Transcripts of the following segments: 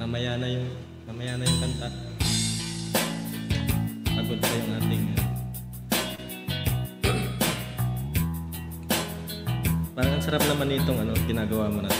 mamaya na yung mamaya na yung kanta. Pagod pa yung ating Parang ang sarap naman nitong ano, ginagawa mo na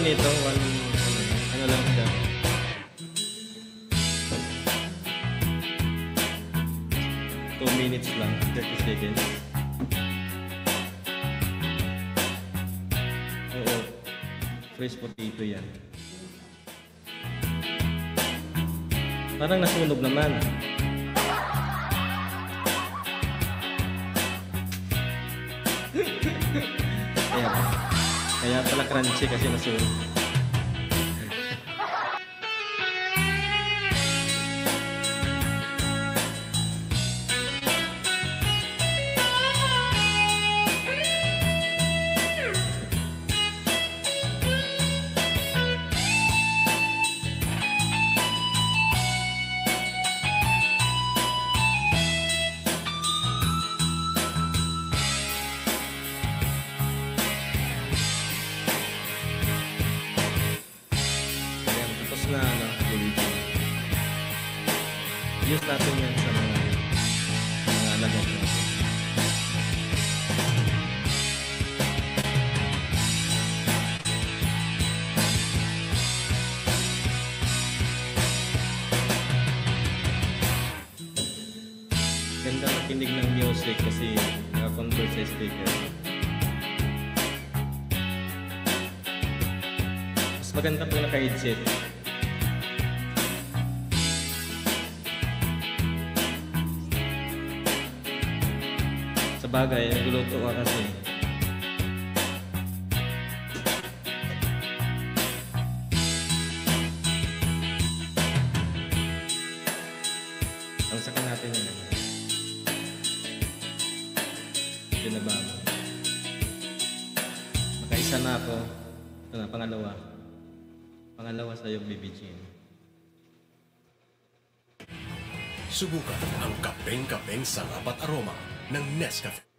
naman ito, one, ano, lang, siya. Two minutes lang, 30 seconds. Oo. Fresh potato yan. Parang nasunog naman. Natin yan sa mga mga lagok natin. Ganda makinig ng music kasi naka-convert sa speaker. Mas maganda pag naka-headset. Bagay, nagluluto ka kasi. Ang saka natin yun. Binaba mo. Nakaisa na ako. Ito na, pangalawa. Pangalawa sa'yo, Baby Jean. Subukan ang kapeng-kapeng sarap at aroma ng Nescafe.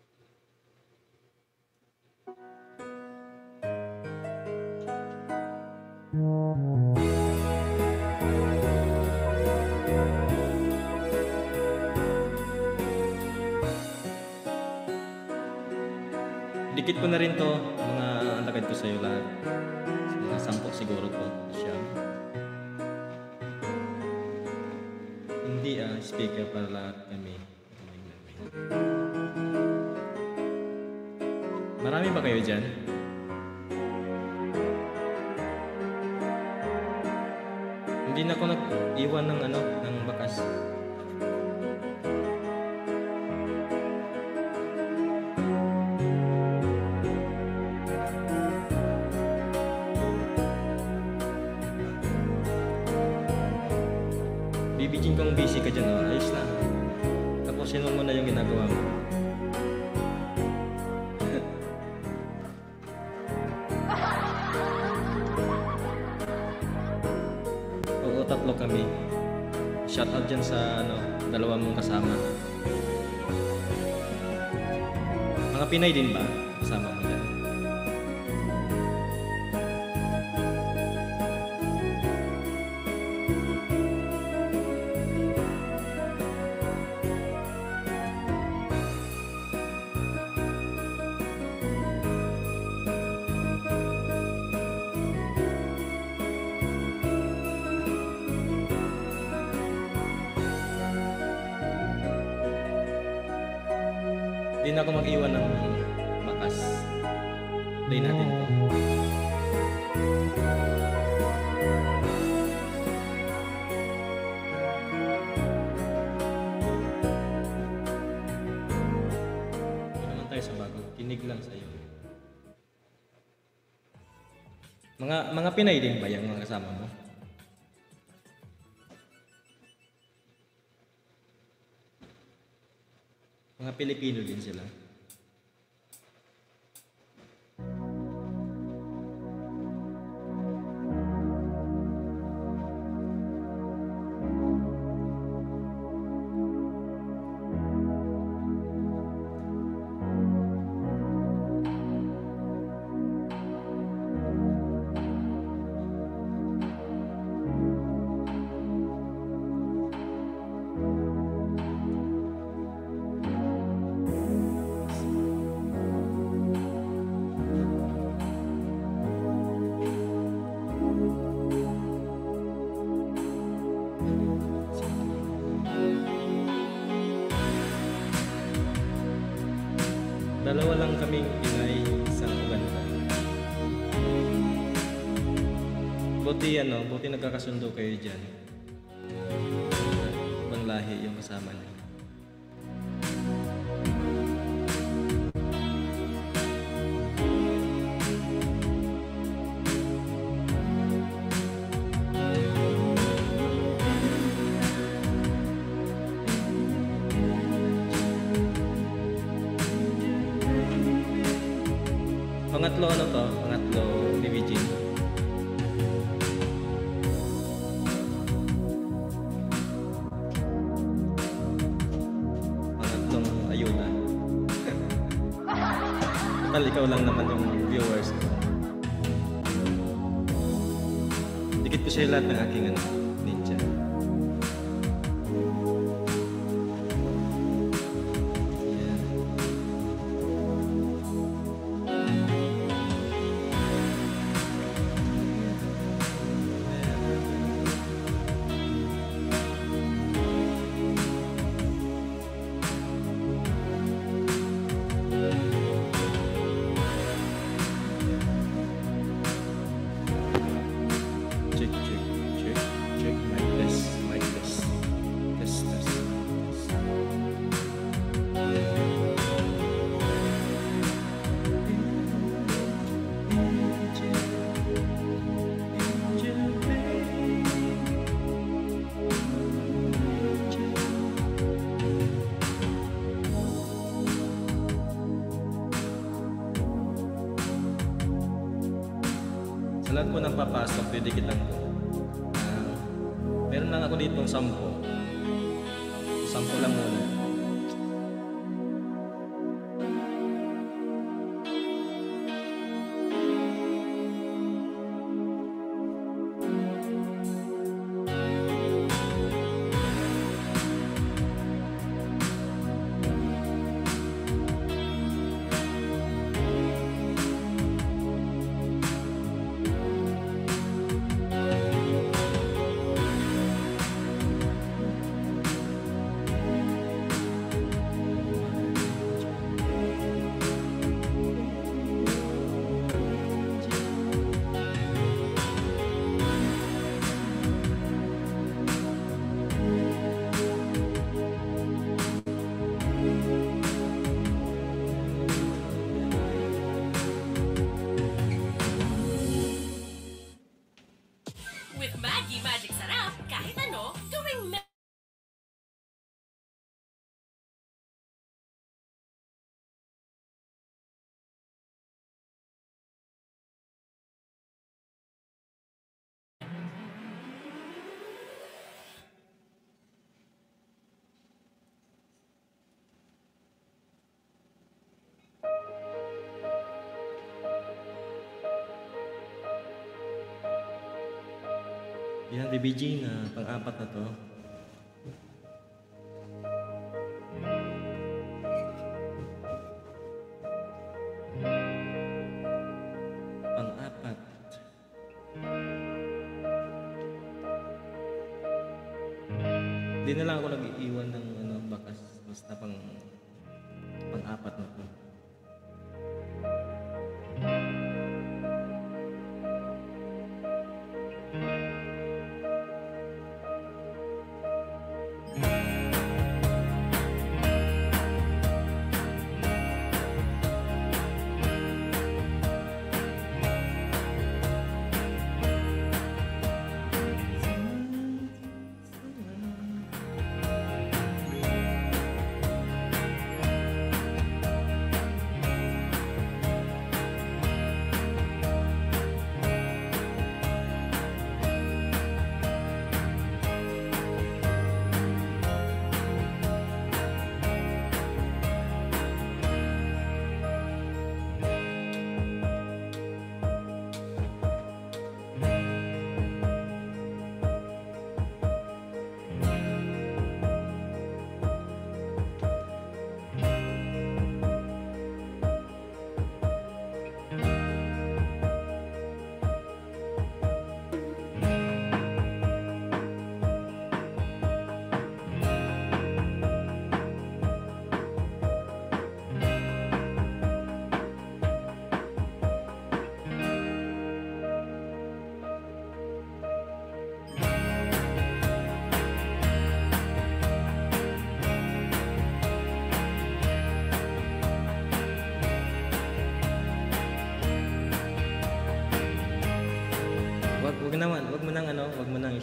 Na rin to, mga alagad ko sa'yo lahat. Mga sampo siguro to, siya. Hindi ah, speaker para lahat kami. Marami ba kayo dyan? Hindi na ako nag-iwan ng ano, ng bakas. Pinay din ba? mga Pinay din ba yung nagkakasundo kayo dyan. Yan, Baby Jane, ah, pang-apat na to.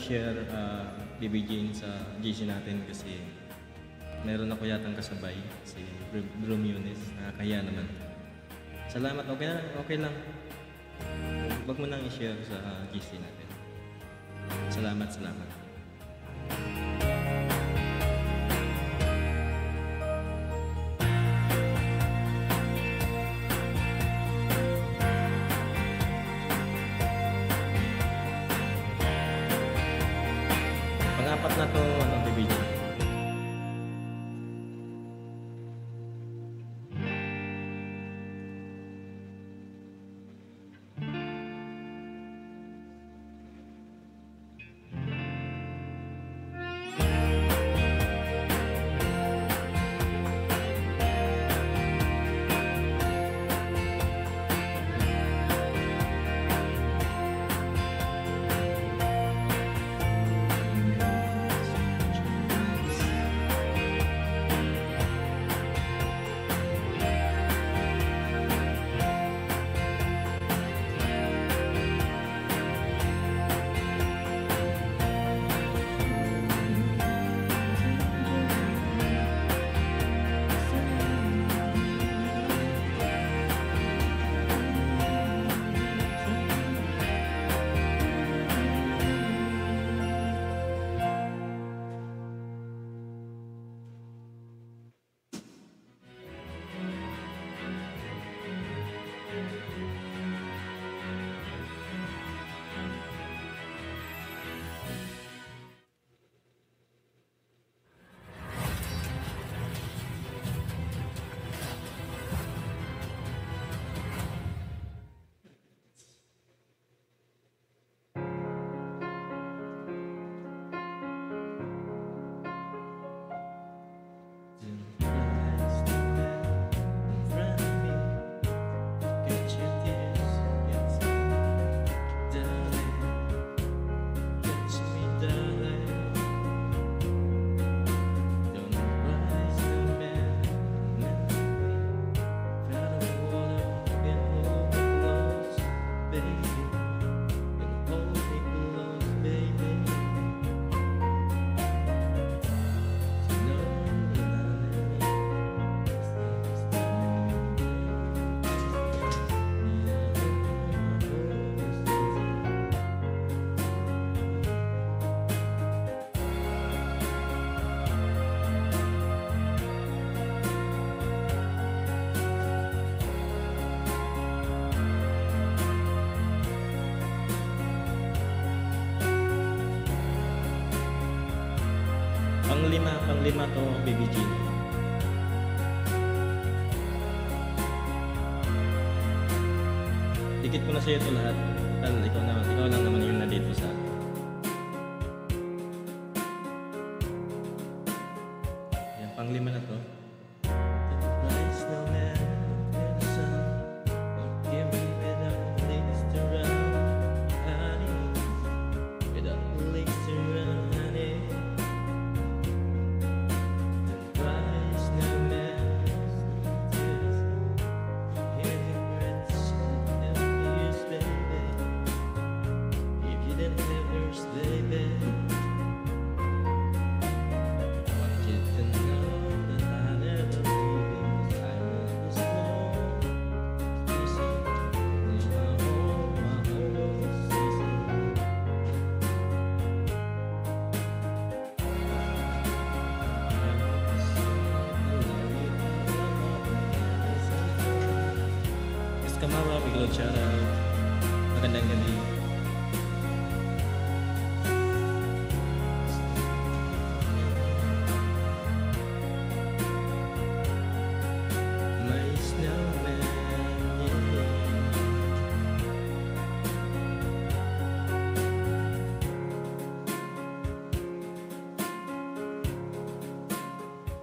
I-share uh, BB Jane sa GC natin kasi meron ako yatang kasabay si Br- Bro Munis, nakakaya naman. Salamat, okay lang, okay lang. Wag mo nang i-share sa GC natin. Salamat, salamat. Pangapat na to, Panglima, panglima to, Baby Big shout out. Magandang gabi.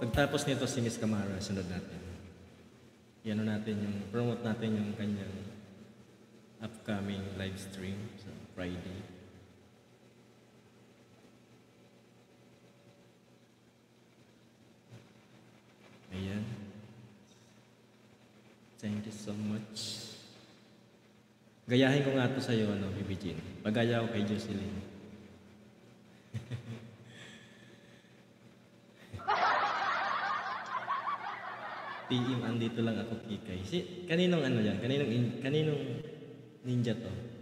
Pagtapos nito si Miss Kamara, sunod natin. Yan natin yung, promote natin yung live stream sa Friday. Ayan. Thank you so much. Gayahin ko nga to sa'yo, ano, Bibi Jean. Pagaya ko kay Jocelyn. Team, andito lang ako, Kikay. Si, kaninong ano yan? Kaninong, in, kaninong ninja to?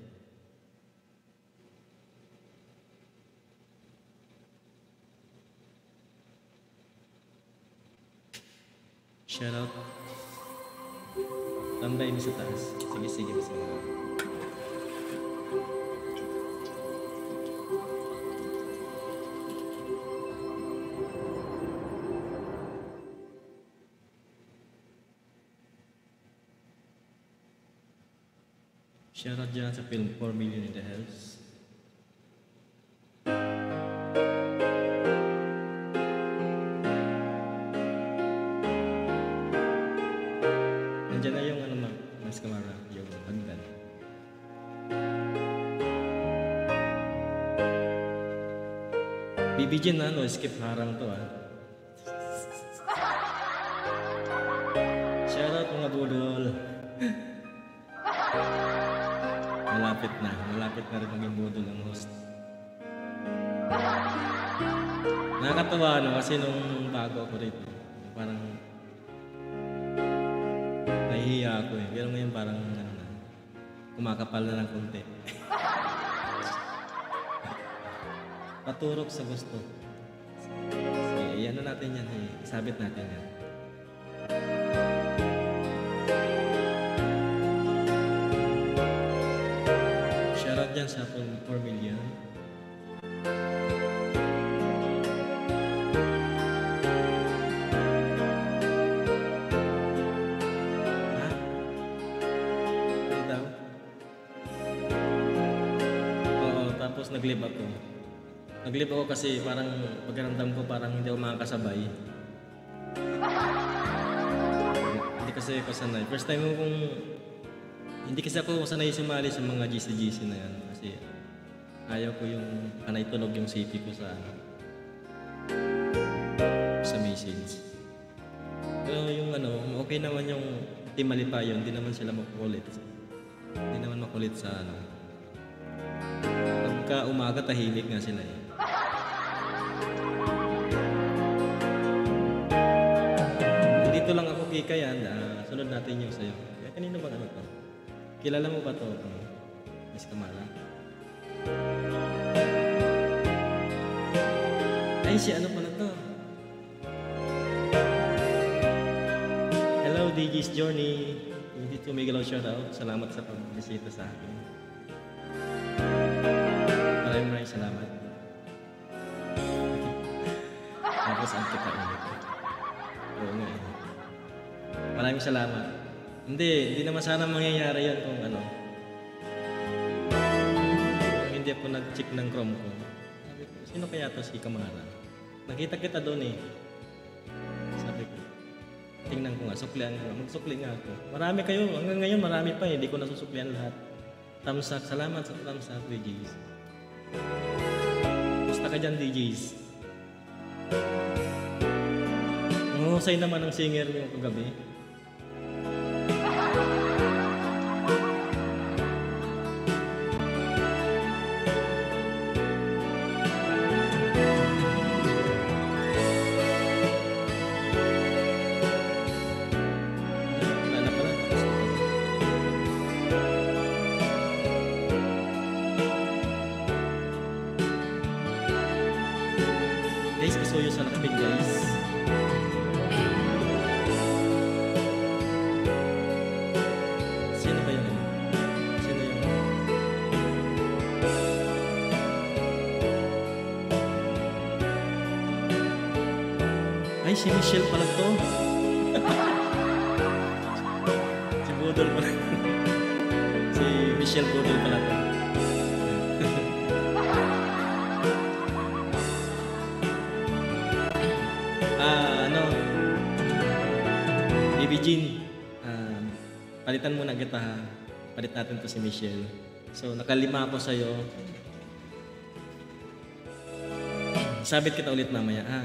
Shout out. Tambay mo sa taas. Sige, sige, mas mga. Shout out dyan sa film 4 Million in the Hells. Bibigyan na ano, skip harang to ah. Shoutout mga budol. malapit na, malapit na rin maging budol ang host. Nakakatawa no, kasi nung bago ako rito, parang nahihiya ako eh. Pero ngayon parang ano kumakapal na ng konti. Paturok sa gusto. Sige, iyan na natin yan. Isabit natin yan. Shoutout dyan sa 4 million. Ano nag-live ako. Nag-live ako kasi parang pagkaramdam ko parang hindi ako makakasabay. Hindi kasi ako sanay. First time ko kung hindi kasi ako sanay sumali sa mga GC-GC na yan kasi ayaw ko yung kanay tunog yung city ko sa sa message. Pero yung ano, okay naman yung Team Malipayon, hindi naman sila makulit. Hindi naman makulit sa ano. Pagka umaga, tahimik nga sila eh. Dito lang ako kika yan, ah, sunod natin yung sayo. Kaya kanino ba ano to? Kilala mo ba to? Miss Kamala? Ay, si ano pala to? Hello, DJ's Journey. Hindi to may galaw shoutout. Salamat sa pagbisita sa akin. Maraming maraming salamat. Tapos ang kita ulit. Oo nga eh. Maraming salamat. Hindi, hindi naman sana mangyayari yan kung ano. Kung hindi ako nag-check ng Chrome ko. Sino kaya to si Kamara? Nakita kita doon eh. Sabi ko, tingnan ko nga, suklian ko. Magsukli nga ako. Marami kayo, hanggang ngayon marami pa eh. Hindi ko nasusuklian lahat. Tamsak, salamat sa Tamsak, DJs. Gusto ka dyan, DJs. Ang husay naman ng singer niyo kagabi. palitan muna kita ha. Palit natin to si Michelle. So, nakalima ako sa'yo. Sabit kita ulit mamaya, ah.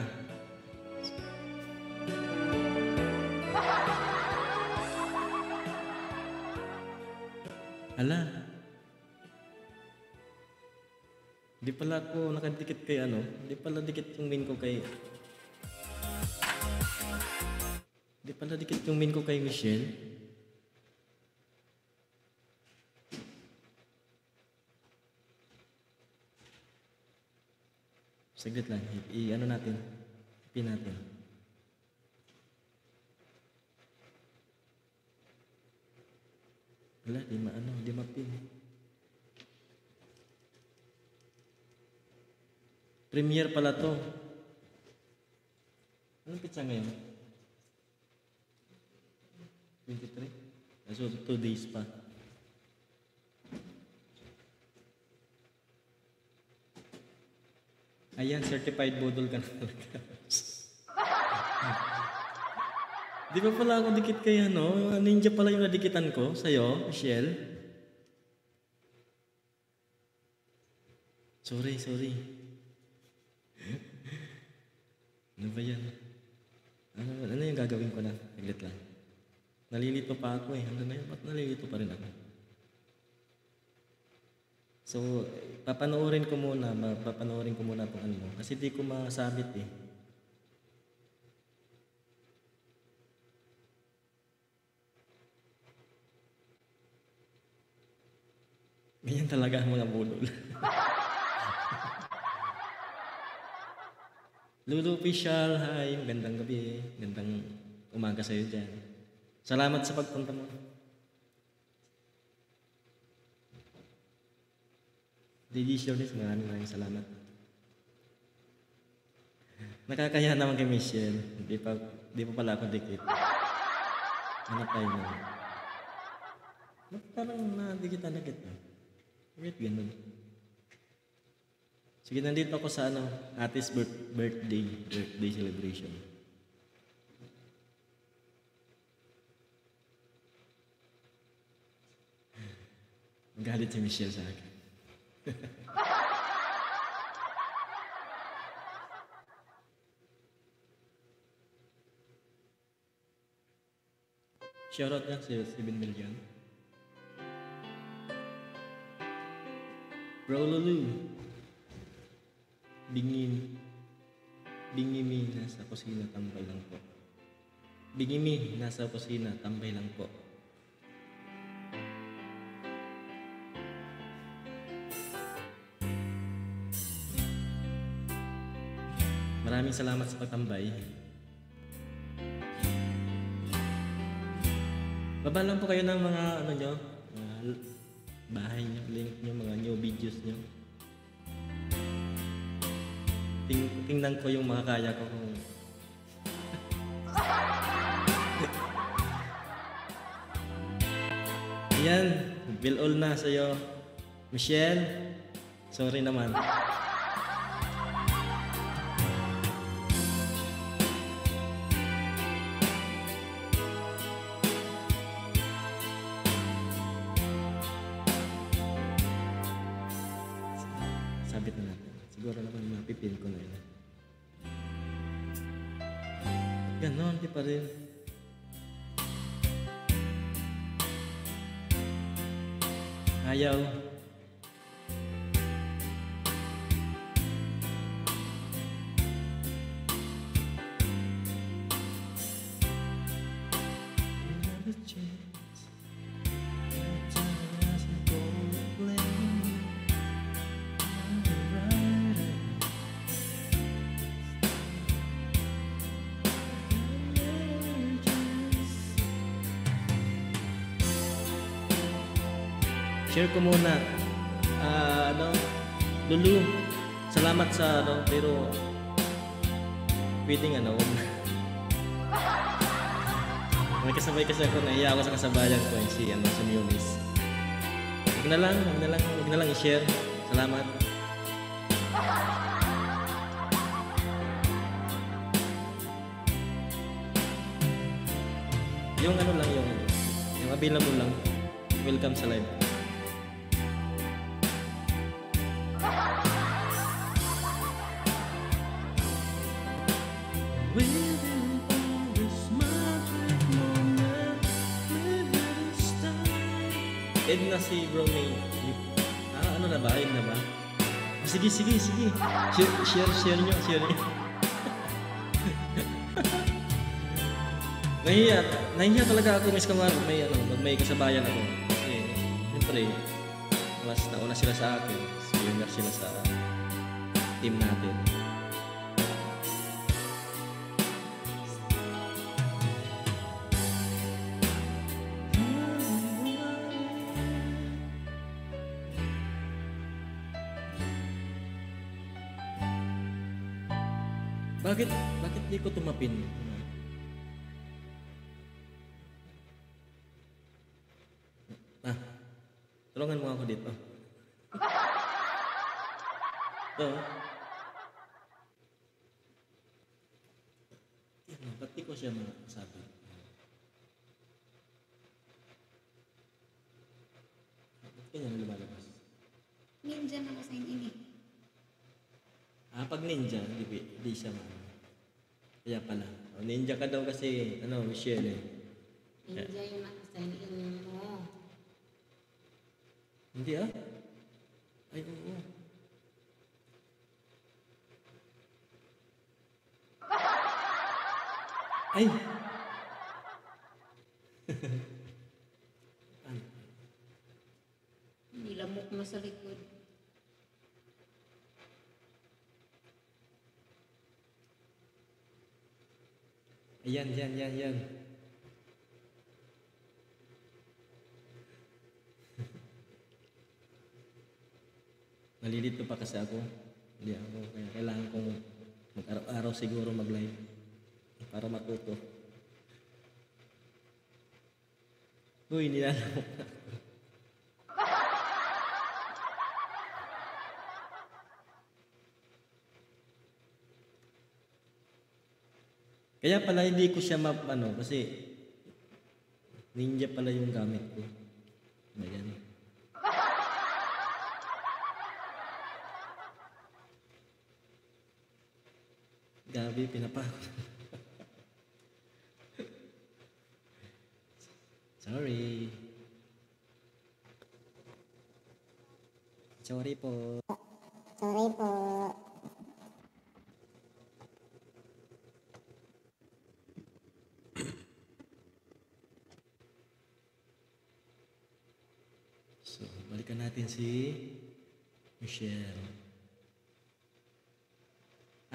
Ala. Di pala ako nakadikit kay ano. Di pala dikit yung min ko kay... Di pala dikit yung min ko kay Michelle. Saglit lang. I-ano natin. Pin natin. Wala, di ma ano, di mapin. Premiere pala to. Anong pizza ngayon? 23? Ah, So, 2 days pa. Ayan, certified budol ka na. Di ba pala ako dikit kay ano? Ninja pala yung nadikitan ko sa'yo, Michelle. Sorry, sorry. Ano ba yan? Ano, ano yung gagawin ko na? Saglit lang. Nalilito pa ako eh. Hanggang ngayon, ba't nalilito pa rin ako? So, papanoorin ko muna, papanoorin ko muna itong ano. Kasi di ko masabit eh. Ganyan talaga ang mga budol. Lulu Official, hi. Gandang gabi. Gandang umaga sa'yo dyan. Salamat sa pagpunta mo. Delicious, maraming maraming salamat. Nakakaya naman kay Michelle. Hindi pa, di pa pala ako dikit. Ano tayo na? Ba't parang nadikitan na kita? Wait, ganun. Sige, nandito ako sa ano, atis birth, birthday, birthday celebration. Galit si Michelle sa akin. Shoutout nga si 7 million. Bro Lulu. Bingin. Bingimi, nasa kusina, tambay lang po. Bingimi, nasa kusina, tambay lang po. Maraming salamat sa pagtambay. Baba lang po kayo ng mga ano nyo, mga bahay nyo, link nyo, mga new videos nyo. Ting tingnan ko yung mga kaya ko kung Ayan, bill all na sa'yo. Michelle, sorry naman. Ganon, di pa rin. Ayaw. Share ko muna. Ah, ano, Lulu, salamat sa ano, pero pwedeng ano, na. May kasabay kasi ako, naiya ako sa kasabayan ko, si, ano, si Munis. Huwag na lang, huwag na lang, huwag na lang i-share. Salamat. Yung ano lang yung yung available lang. Welcome sa live. Sige, sige, sige. Share, share, share nyo, share nyo. nahiya, nahiya talaga ako, Miss Kamar, may, ano, pag may kasabayan ako. Kasi, siyempre, mas nauna sila sa akin. Senior sila sa team natin. Di ko tumapin? Ah, tulungan mo ako dito. Ito. Ba't di ko siya masabi? Ba't ganyan lumalabas? Ninja na kasi ini. Ah, pag ninja, di, di siya ma. Kaya pala. Oh, ninja ka daw kasi, ano, Michelle eh. Ninja yung nakasign in mo. Hindi ah. Ay, oo. Ay! Nilamok mo sa likod. Ayan, yan, yan, yan. Nalilito pa kasi ako. Hindi ako. Kaya kailangan kong mag-araw-araw siguro mag-live. Para matuto. Uy, nilalamok na ako. Kaya pala hindi ko siya map ano kasi ninja pala yung gamit ko. Ayan. Gabi, pinapa. Sorry. Sorry po. Sorry po. So, balikan natin si Michelle.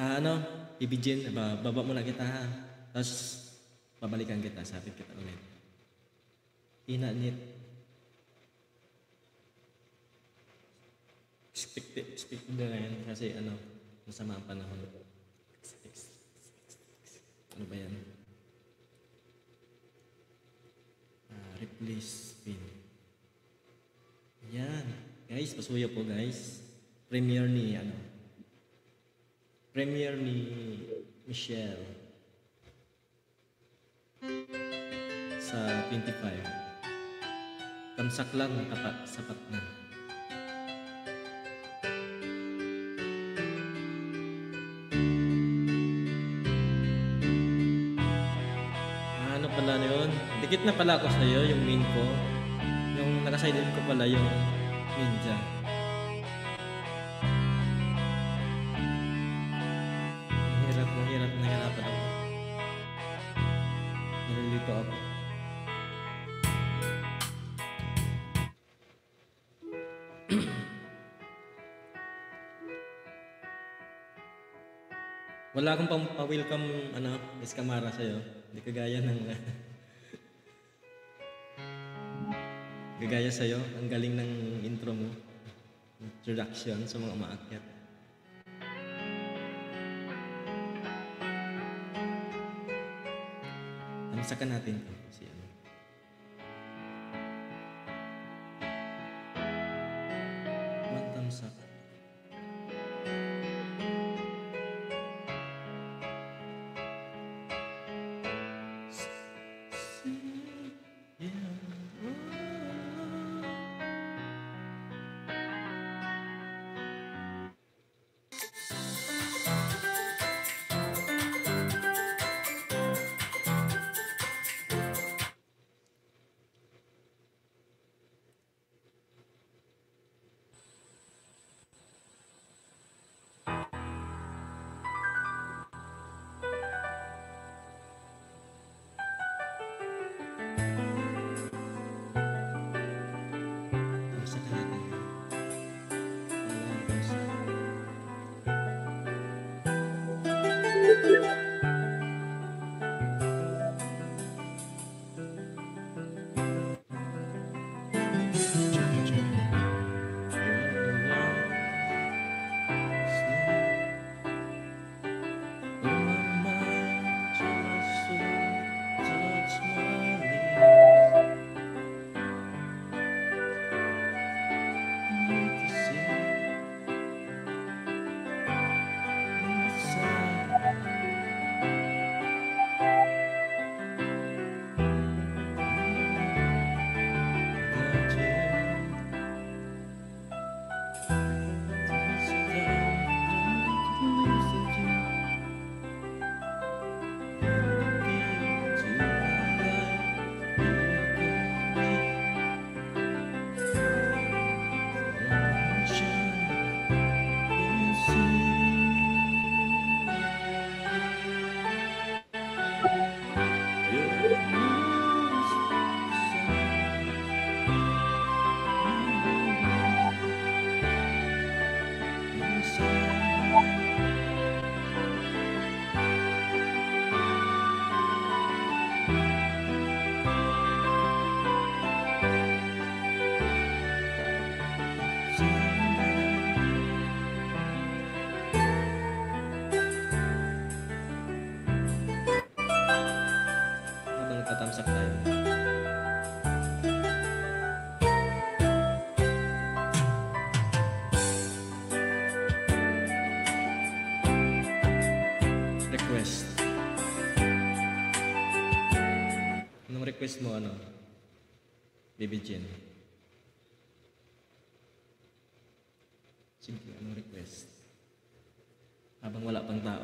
Ah, ano? Ibigin, ba, baba muna kita ha. Tapos, babalikan kita, sabi kita ulit. Inanit. Speak, speak na rin kasi ano, masama ang panahon. Ano ba yan? Ah, replace pin. Yan. Guys, pasuyo po guys. Premiere ni ano. Premiere ni Michelle. Sa 25. Tamsak lang kapat sapat na. Ano pala na yun? Dikit na pala ako sa'yo, yung main ko. Nakasided ko pala yung ninja. Mahirap, mahirap, nahirapan ako. Nalilito ako. Wala akong pang pa-welcome ano, Miss Camara sa'yo. Hindi kagaya ng Gagaya sa'yo, ang galing ng intro mo. Introduction sa mga umaakyat. Tamsakan natin to. Si Request mo ano? Baby Jen. Sige, anong request? Habang wala pang tao.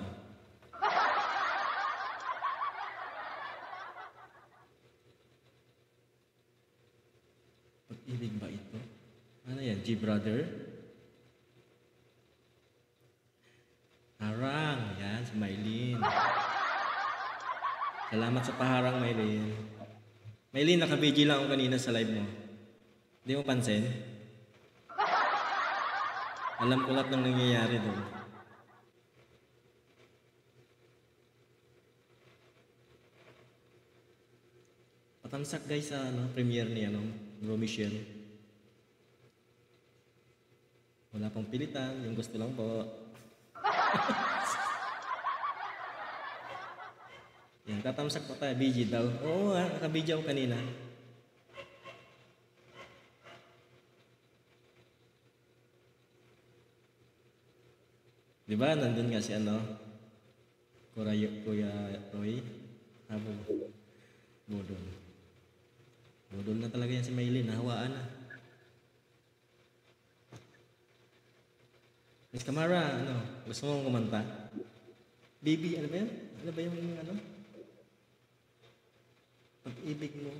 Pag-ibig ba ito? Ano yan? G-Brother? Harang. Yan, si Maylin. Salamat sa paharang, Maylin. Maylin, naka-BG lang ako kanina sa live mo. Hindi mo pansin? Alam ko lahat ng nangyayari doon. Patamsak guys sa ano, premiere ni ano, Bro Michelle. Wala pang pilitan, yung gusto lang po. Yan, tatamsak pa tayo, BG daw. Oo nga, naka-BG ako kanina. Di ba, nandun nga si ano, Kuya, Kuya Roy, habang Budol. Budol na talaga yan si Maylin, nahawaan na. Miss Kamara, ano, gusto mong kumanta? Baby, ano ba yan? Ano ba yung ano? Pag-ibig mo.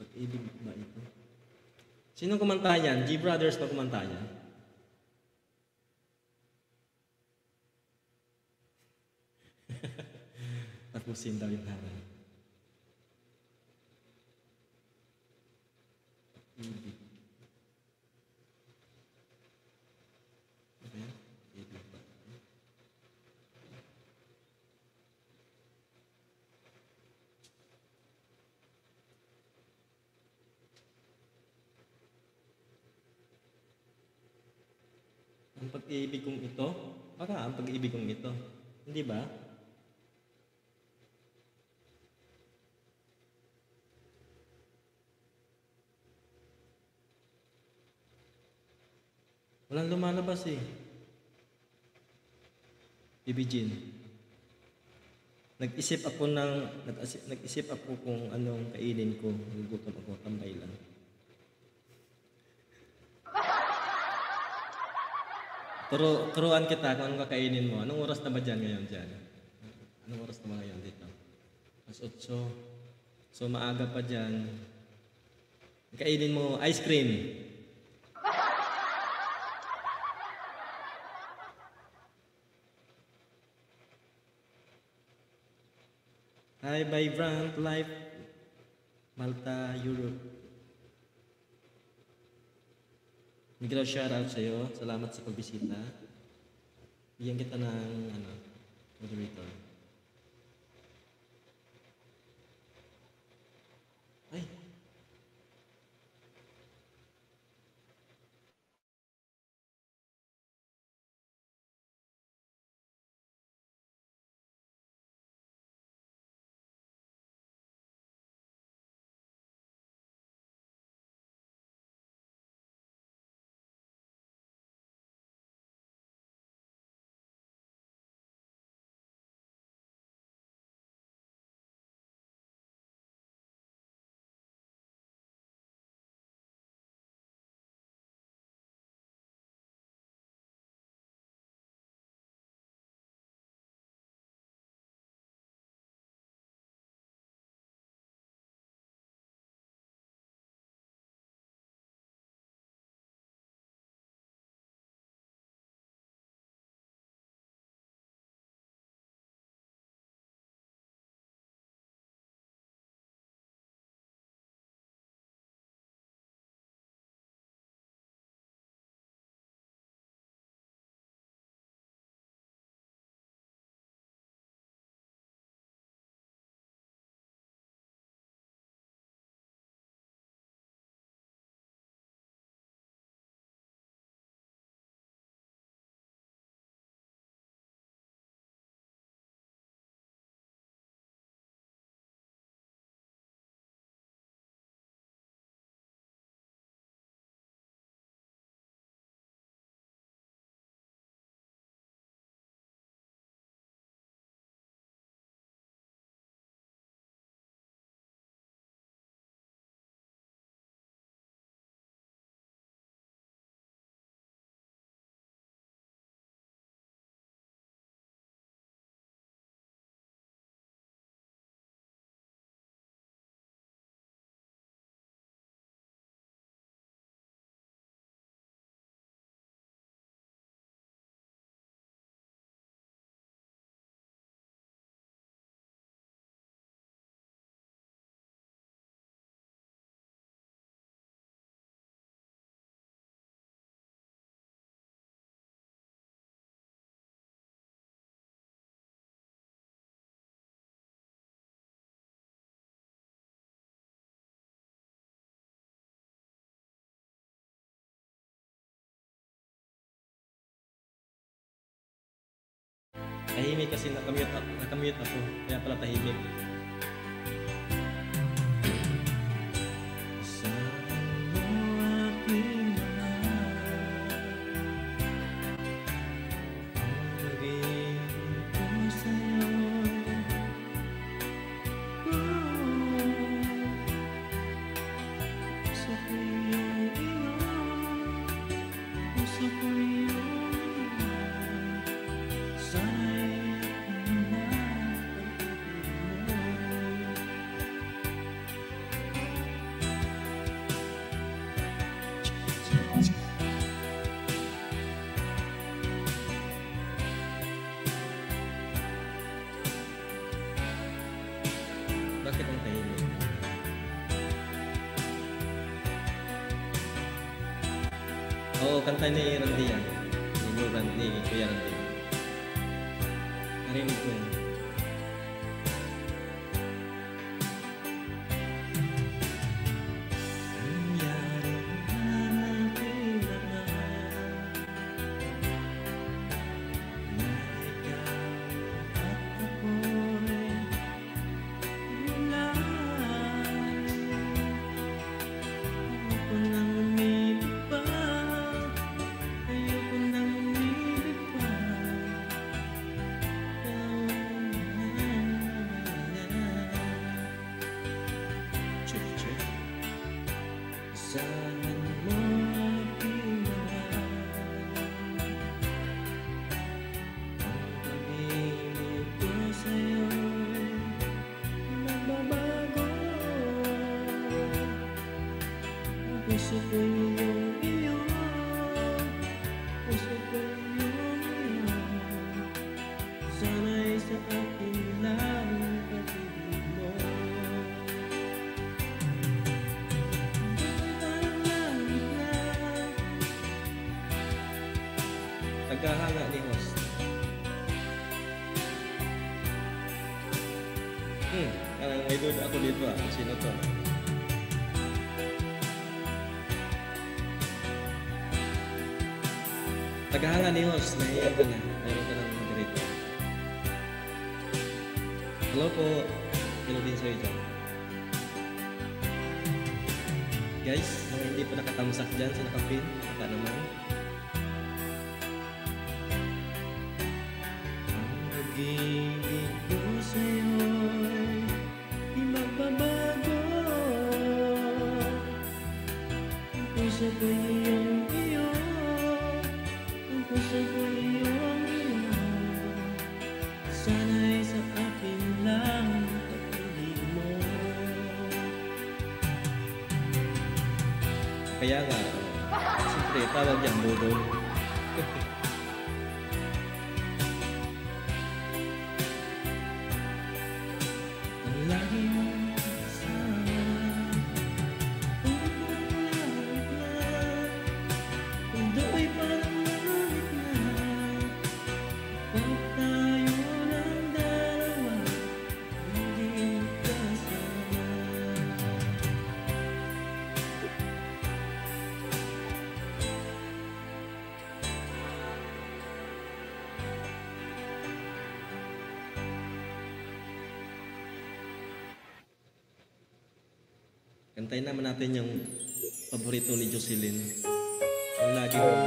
Pag-ibig ba ito? Sino kumanta yan? G-Brothers pa kumanta yan? Tapusin daw yung harang. Ibig. Ano ba yan? Ibig ba? Ang pag-ibig kong ito? Baka ang pag-ibig kong ito. Hindi ba? Walang lumalabas eh. Bibigin. Nag-isip ako ng nag-isip ako kung anong kainin ko. Nagugutom ako, tambay lang. Turo, turuan kita kung anong kakainin mo. Anong oras na ba dyan ngayon dyan? Anong oras na ba ngayon dito? Mas 8. So maaga pa dyan. Kainin mo ice cream. Hi, Vibrant Life, Malta, Europe. Miguel, shout out sa'yo. Salamat sa pagbisita. Bigyan kita ng, ano, moderator. Tahimik kasi nakamute, nakamute ako. Kaya pala tahimik. ni Mops, naiiyak ka na. Meron ka ng moderate. Hello po. Hello din sa'yo dyan. Guys, mga hindi pa nakatamsak dyan sa nakapin, baka naman. Ang pag-ibig ko sa'yo'y di magbabago. Ang puso ko'y iyong iyo. kasi ko iyo ang inaano Sana'y sa akin Kaya nga, siyempre tawag yan, Dudol. natin yung paborito ni Jocelyn. Ang lagi ko.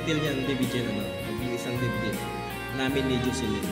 Title niyan, Baby Jen, ano? Mabilis ang dibdib. Namin ni Jocelyn.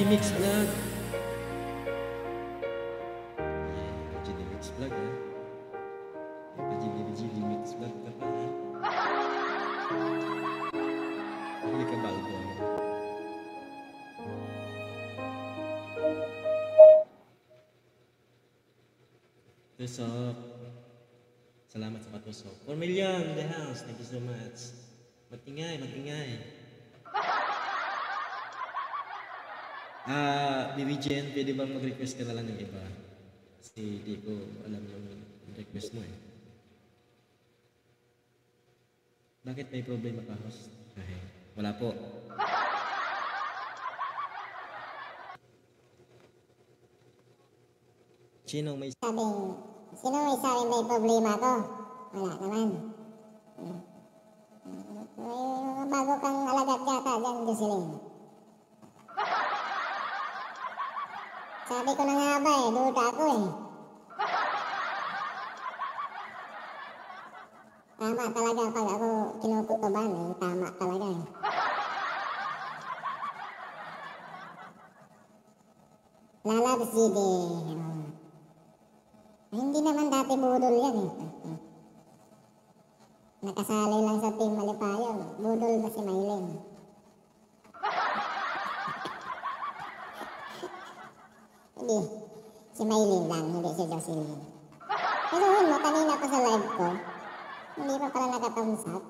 GD Mix Vlog Yeah, GD Mix Vlog ha GD, GD Mix Vlog ka pa ha Hindi ka bago ano Tusok. Salamat sa patusok. 4 million, the house. Thank you so much. Magingay, magingay. Ah, Bibi Jen, pwede bang mag-request ka na lang ng iba? Kasi di ko alam yung request mo eh. Bakit may problema ka, host? Ay, wala po. Sinong may Sabing, sino may sabi may problema ko? Wala naman. May bago kang alagat yata dyan, Jocelyn. Sabi ko na nga ba eh, duda ako eh. Tama talaga pag ako kinukutuban eh, tama talaga eh. Lalabs GD. Oh. Hindi naman dati budol yan eh. Nakasali lang sa team Malipayon. Budol ba si Maylin? Hindi. Si Maylin lang, hindi si Jocelyn. Pero yun mo, kanina pa sa live ko, hindi pa pala nakatausap.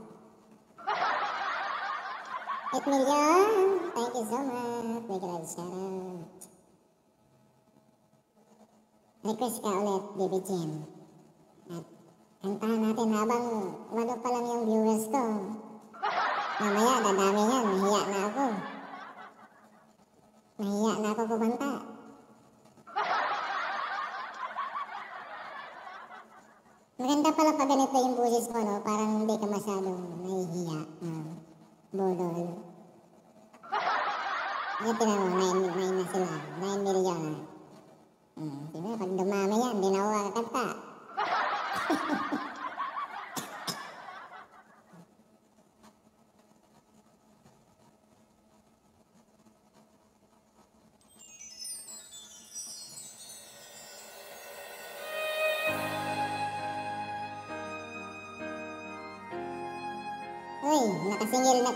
8 million! Thank you so much. Big love shout out. Request ka ulit, Baby Jen. At kantahan natin habang ano pa lang yung viewers ko. Mamaya, dadami yan. Nahiya na ako. Nahiya na ako kumanta. Maganda pala pag ganito yung boses mo, no? Parang hindi ka masyadong nahihiya. Uh, bodol. Ngayon tinan mo, 9, 9 na sila. 9 million. Hmm, siyempre, pag dumami yan, hindi na ako kakanta.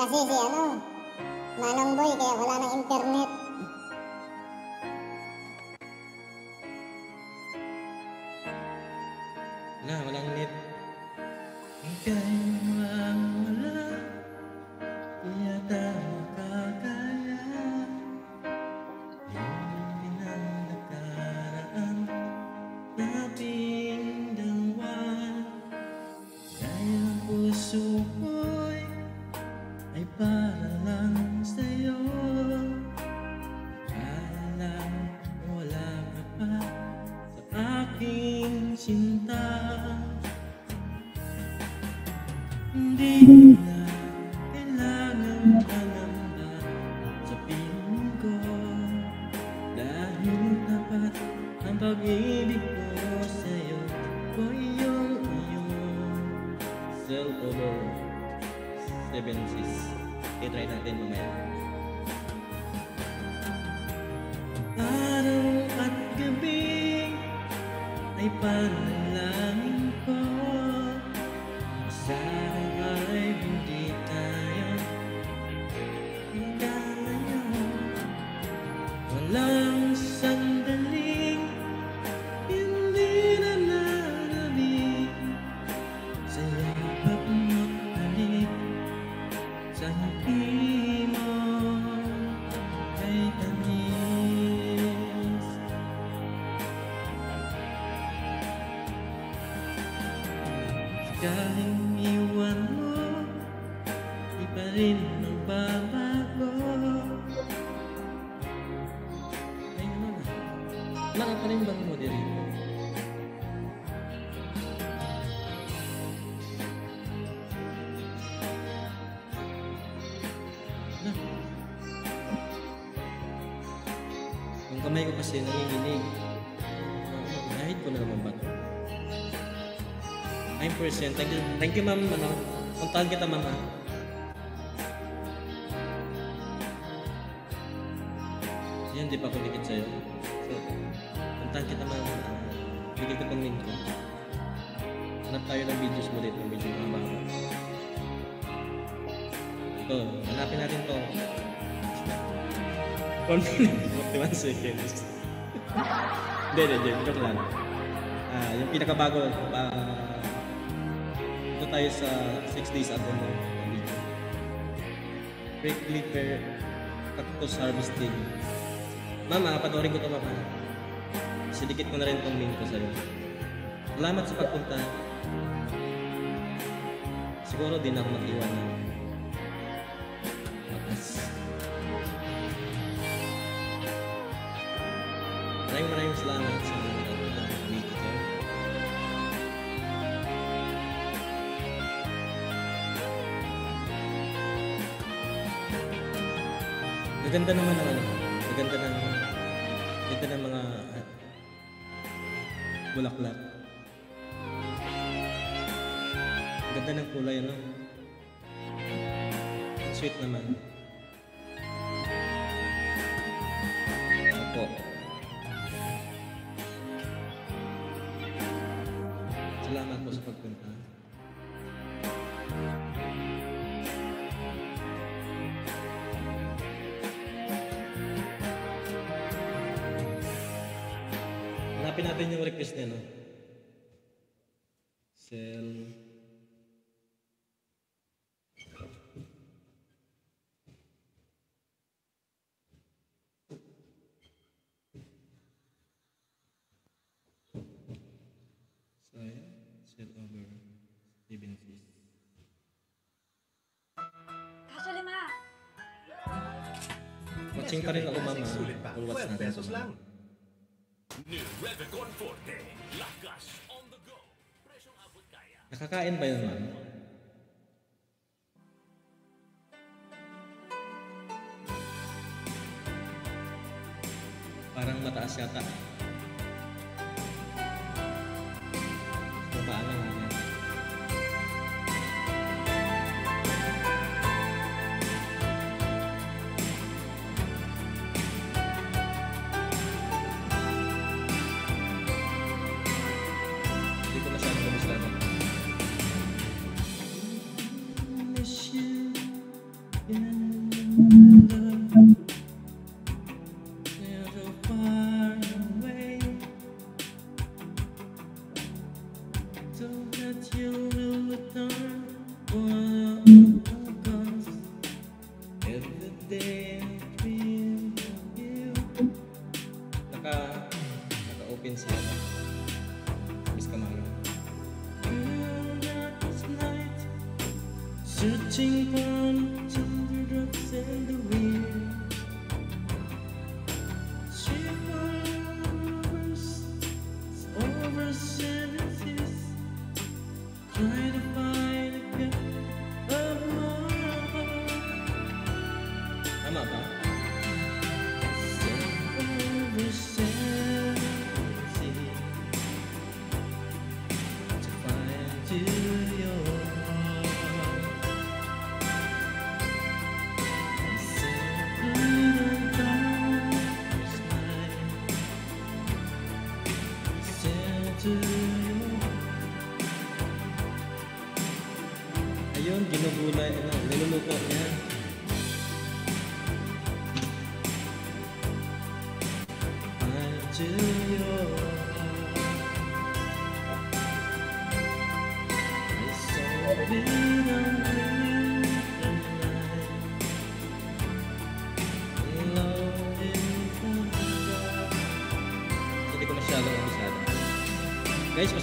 kasi si ano, Manong Boy, kaya wala ng internet. 9%. Thank you, thank you ma'am. Ano, puntahan kita ma'am ah. Yan, pa ako dikit sa'yo. So, puntahan kita ma'am. Bigay ko tong link ko. Hanap tayo ng videos mo dito. Na mahaba. Ito, hanapin natin to. 1 minute 41 seconds. Hindi, hindi. Joke lang. Ah, yung pinakabago, sa 6 days ago na video. Break clipper, cactus harvesting. Mama, panoorin ko ito mama. Sidikit ko na rin tong link ko sa'yo. Salamat sa pagpunta. Siguro din ako mag-iwan Maganda naman ang ano, maganda ng maganda ng mga ah, bulaklak. Ganda ng kulay ano. Sweet naman. Hanapin natin yung request niya, no? Sell. So, ayan. Sell over Steven Fist. Kasha lima! Watching pa rin ako, mama. Sulit pa. Full watch 12 natin. pesos to, lang. New Revicon Forte. Lakas on the go. Presyong abot kaya. Nakakain ba yun, ma'am? Parang mataas yata. Babaan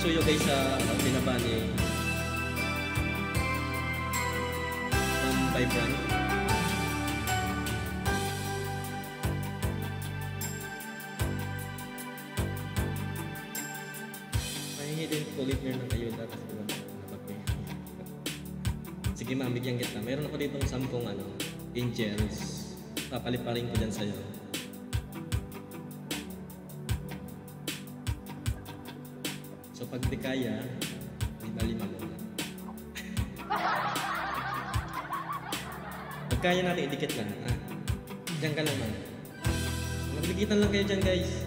suyo guys sa uh, ni Ma'am Vibrant. Mahingi din ulit nyo ng ayuda kasi napag Sige ma'am, bigyan kita. Meron ako ditong sampung ano, angels. Papaliparin ko dyan sa'yo. Di kaya, lima-lima mo. pag kaya natin, idikit lang. Ah, diyan ka lang ma'am. Magdikitan lang kayo dyan guys.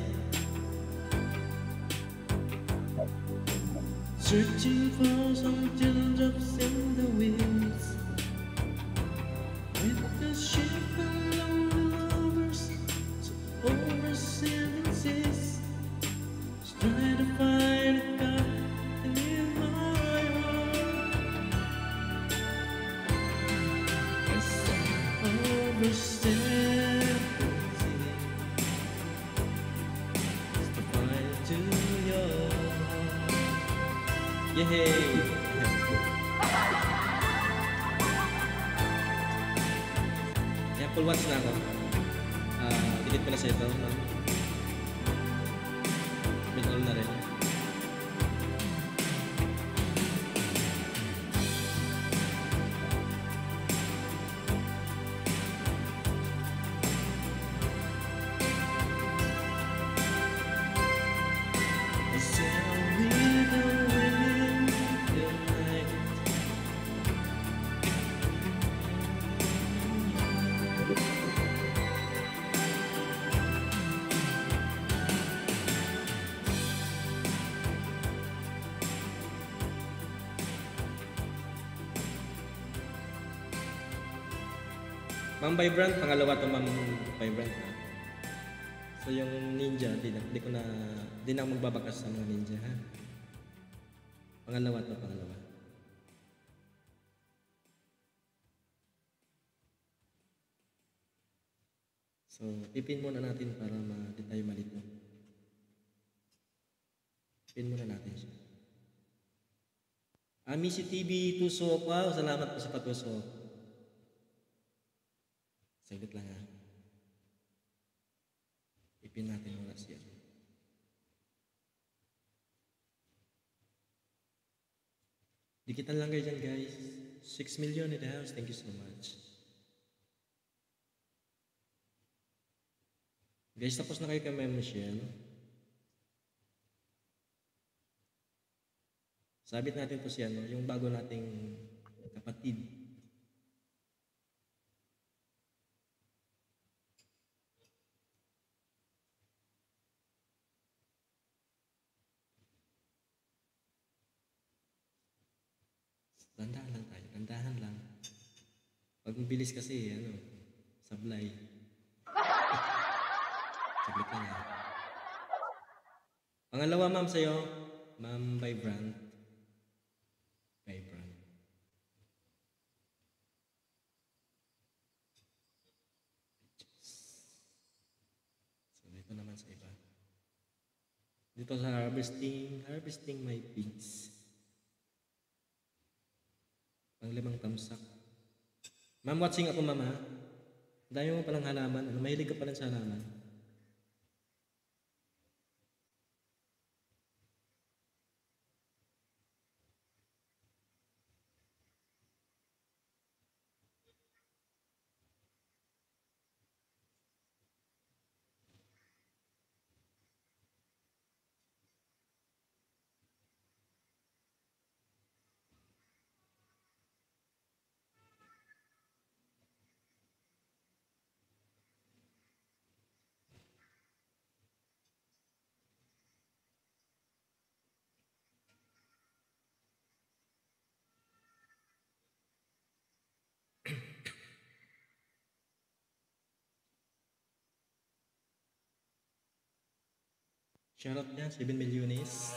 Ma'am Vibrant, pangalawa to Ma'am Vibrant. ha? So yung ninja, di, na, di ko na, di na ako magbabakas sa mga ninja ha. Pangalawa to, pangalawa. So, ipin muna natin para ma, di tayo malito. Pin muna natin siya. Ami si TV Tusok. Wow, salamat po sa patusok. Saglit lang ha. Ipin natin muna siya. Dikitan lang kayo dyan guys. 6 million in the house. Thank you so much. Guys, tapos na kayo kay Ma'am Michelle. Sabit natin po siya, no? yung bago nating kapatid. Dandahan lang tayo, dandahan lang. Pag mabilis kasi, ano, sablay. Sabit lang ha. Pangalawa, ma'am, sa'yo. Ma'am Vibrant. Vibrant. So, dito naman sa iba. Dito sa harvesting, harvesting my pigs. Panglimang tamsak. Ma'am, watching ako, mama. Dami mo palang halaman. Ano, mahilig ka pala sa halaman. Shoutout niya, 7 milyones.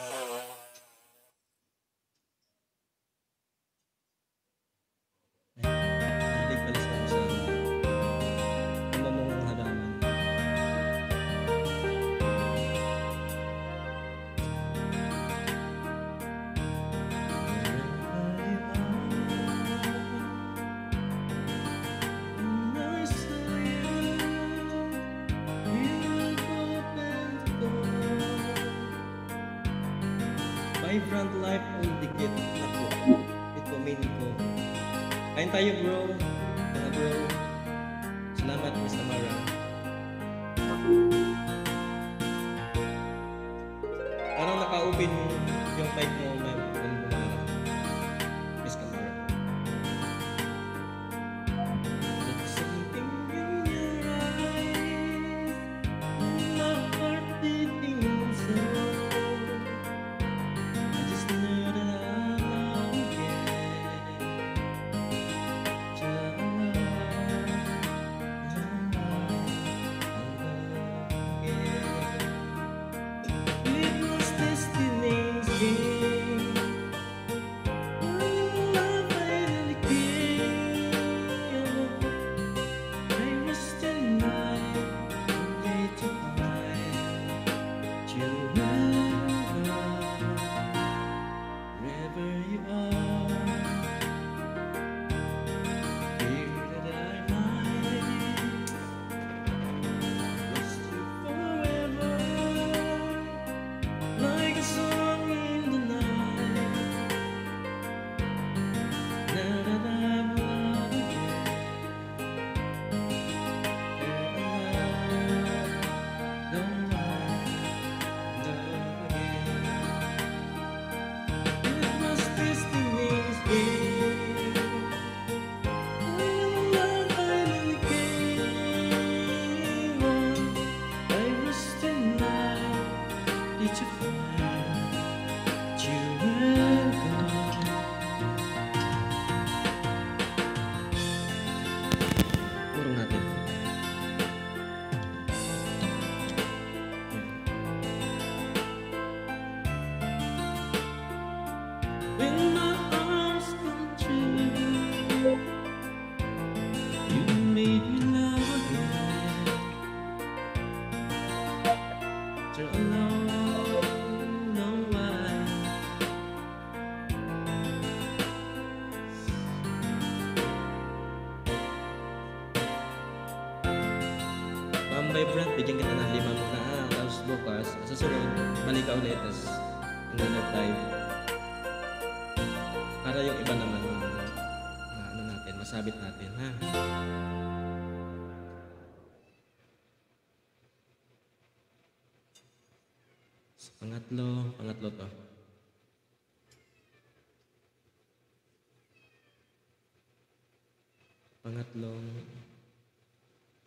Pangatlong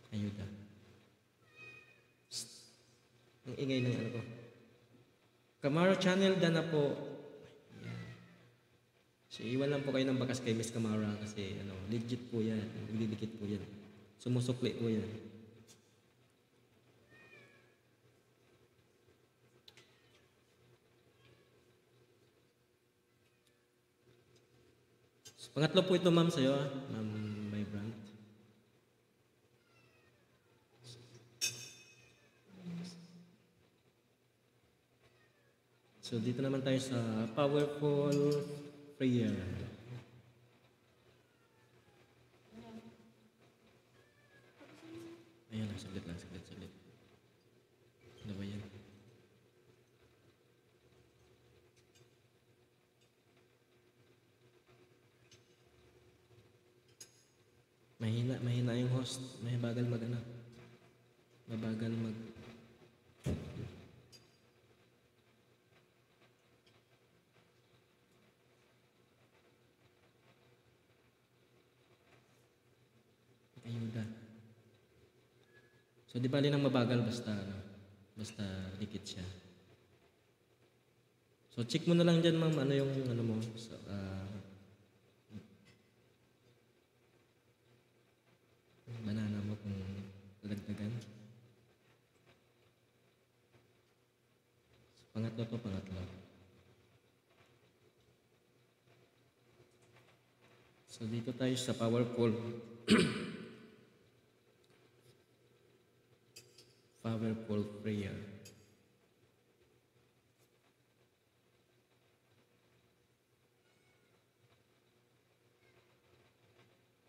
ayuda. Psst. Ang ingay ng ano ko. Camaro Channel dan na po. Ayan. So, iwan lang po kayo ng bakas kay Miss Camara kasi ano, legit po yan. Nagdidikit po yan. Sumusukli po yan. So, pangatlo po ito, ma'am, sa'yo, ah. ma'am Vibrant. So, dito naman tayo sa powerful prayer. Ayan lang, saglit lang, saglit, saglit. Ano ba yan? Mahina, mahina yung host. May bagal mag ano. Mabagal mag... Ayuda. So di bali nang mabagal basta ano, basta dikit siya. So check mo na lang diyan ma'am ano yung ano mo sa ah, banana mo kung dagdagan. So, pangatlo to, pangatlo. So dito tayo sa powerful powerful prayer.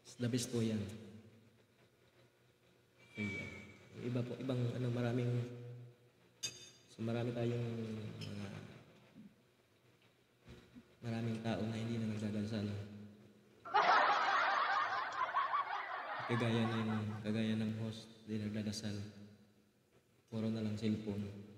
It's the best po yan. Prayer. Iba po, ibang ano, maraming so marami tayong mga maraming tao na hindi na nagdadalsa no? kagaya ng kagaya ng host din nagdadasal Puro na lang cellphone.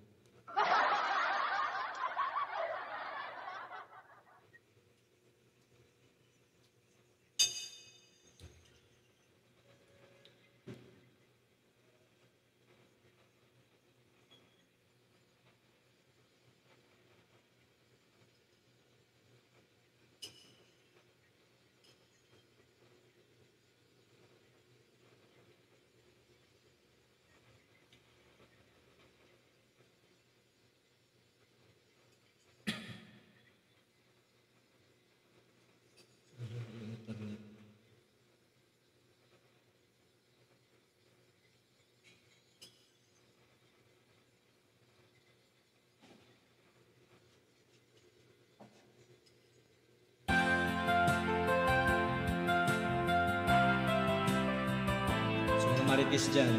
So mga marites dyan,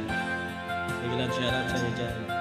biglang shoutout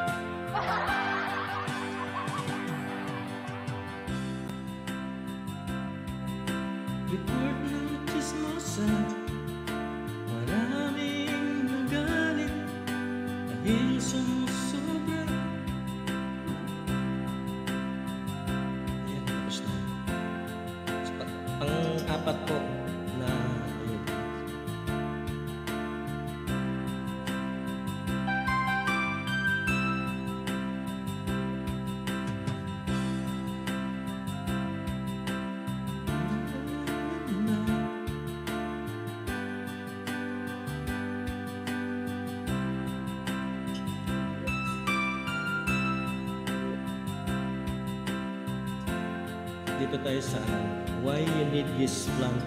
Dito tayo sa Why you need this plant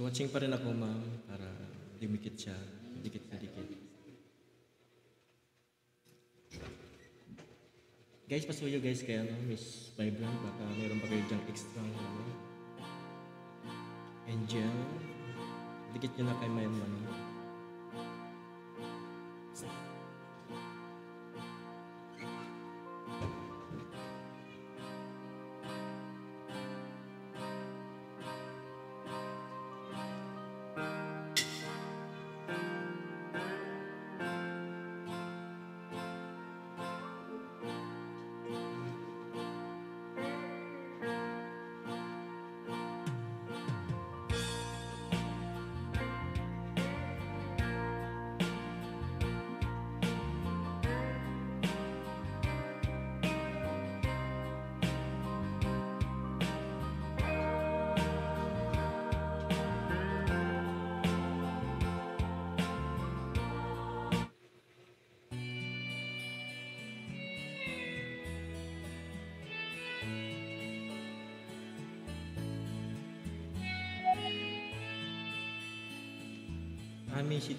So watching pa rin ako ma'am para dumikit siya, dikit na dikit. Guys, pasuyo guys kaya ano, Miss Vibrant, baka meron pa kayo dyang extra ano. Angel. Dikit nyo na kay Ma'am ano.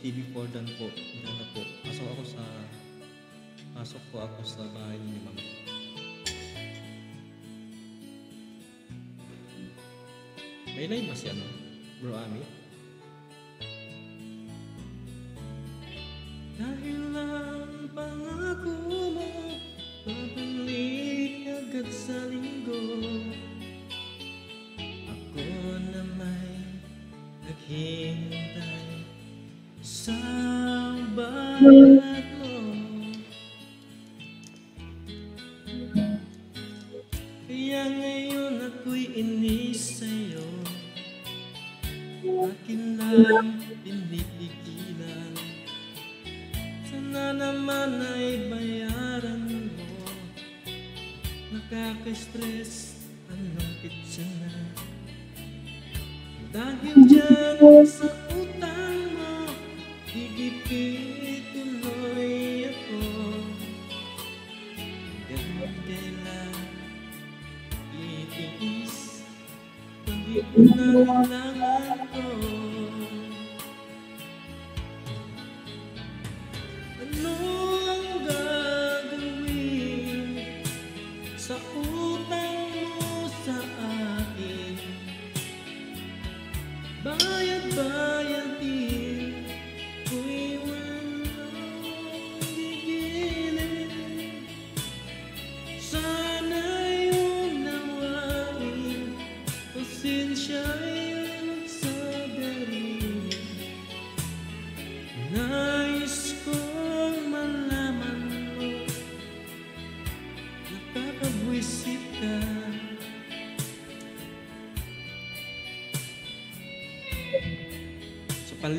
TV Jordan po, inano po, pasok ako sa, pasok po ako sa bahay ni ma'am. May live ba si bro Ami?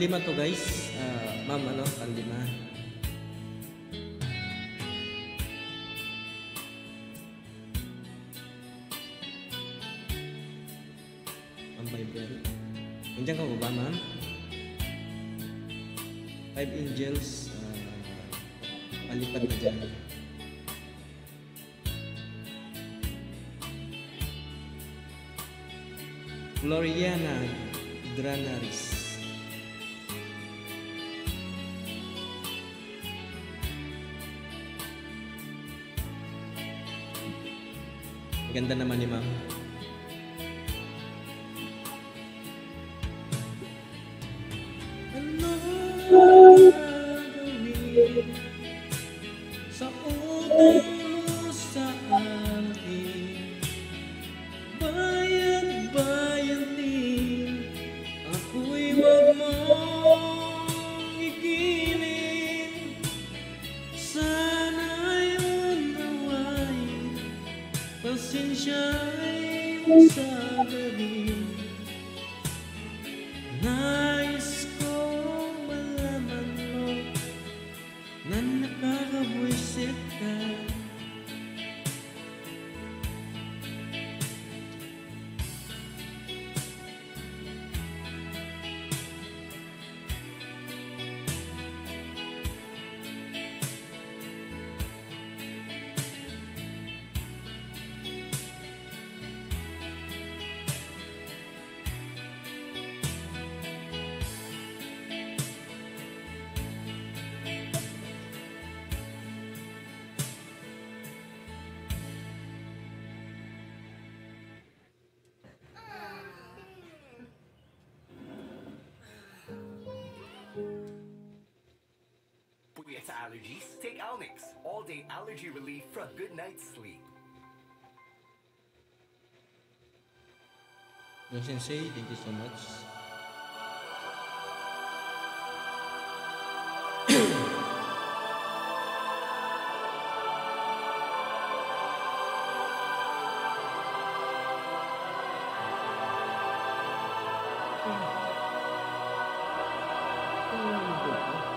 lima to guys. allergies, take Alnix. All-day allergy relief for a good night's sleep. Yun Sensei, thank you so much. oh. my god.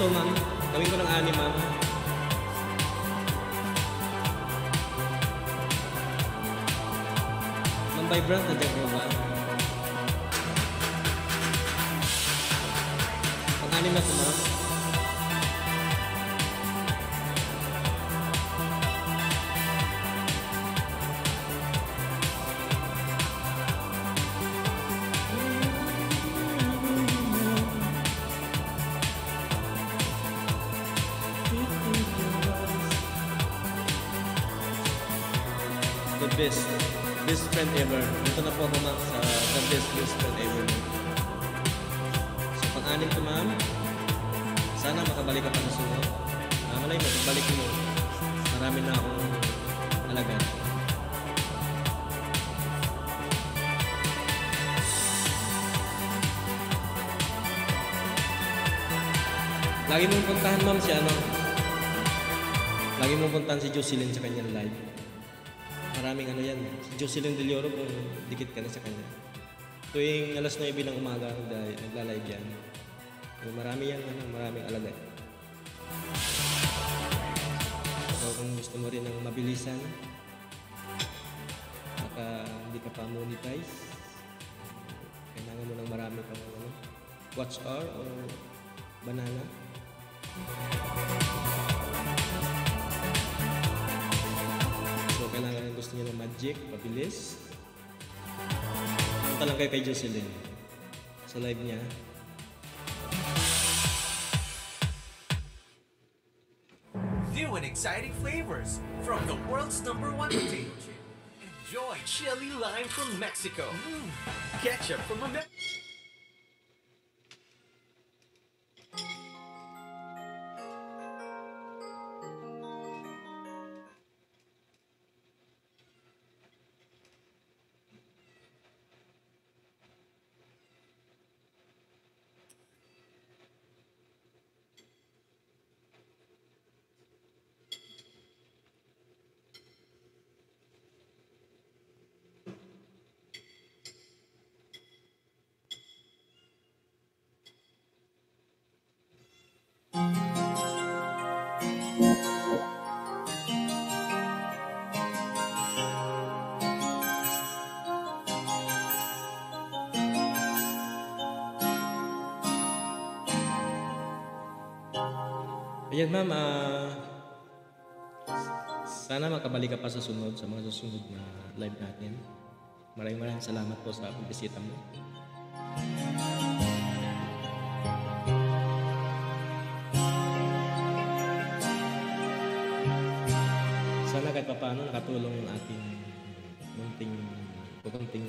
toman si Jocelyn sa kanyang live. Maraming ano yan. Si Jocelyn Del Oro kung dikit ka na sa kanya. Tuwing alas 9 ng umaga, nagla- nagla-live yan. So, marami yan, ano, maraming alaga. So, kung gusto mo rin ng mabilisan, baka hindi ka pa monetize, kailangan mo ng marami pang ano, watch hour or pabilis. Punta lang kayo kay Jocelyn. Sa live niya. New and exciting flavors from the world's number one potato chip. Enjoy chili lime from Mexico. Mm, ketchup from America. Ayan ma'am, ah, sana makabalik ka pa sa sunod, sa mga susunod na live natin. Maraming maraming salamat po sa pagbisita mo. Sana kahit pa paano nakatulong yung ating munting, kunting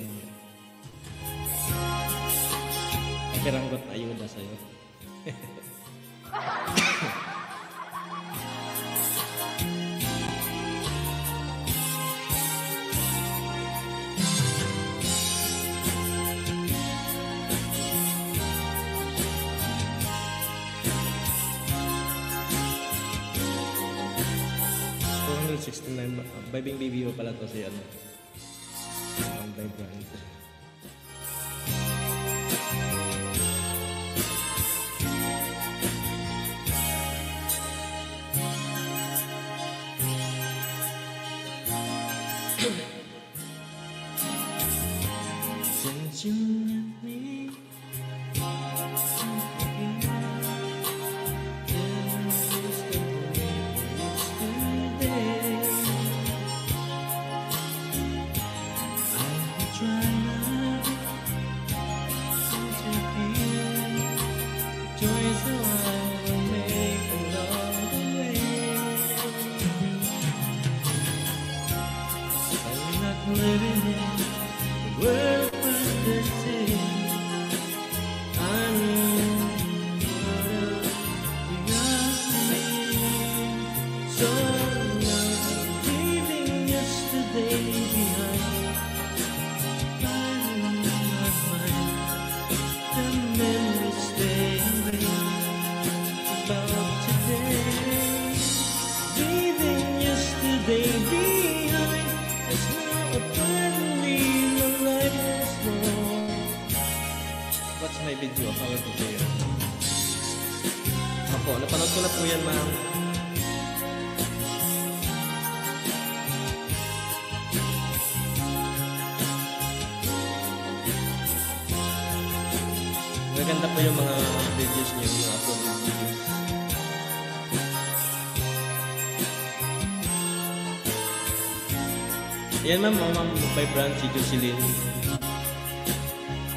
kiranggot ayuda sa'yo. Vibing baby pala to si ano. Ang vibrant. Since you met me ma'am, ang ma'am, by brand Jocelyn.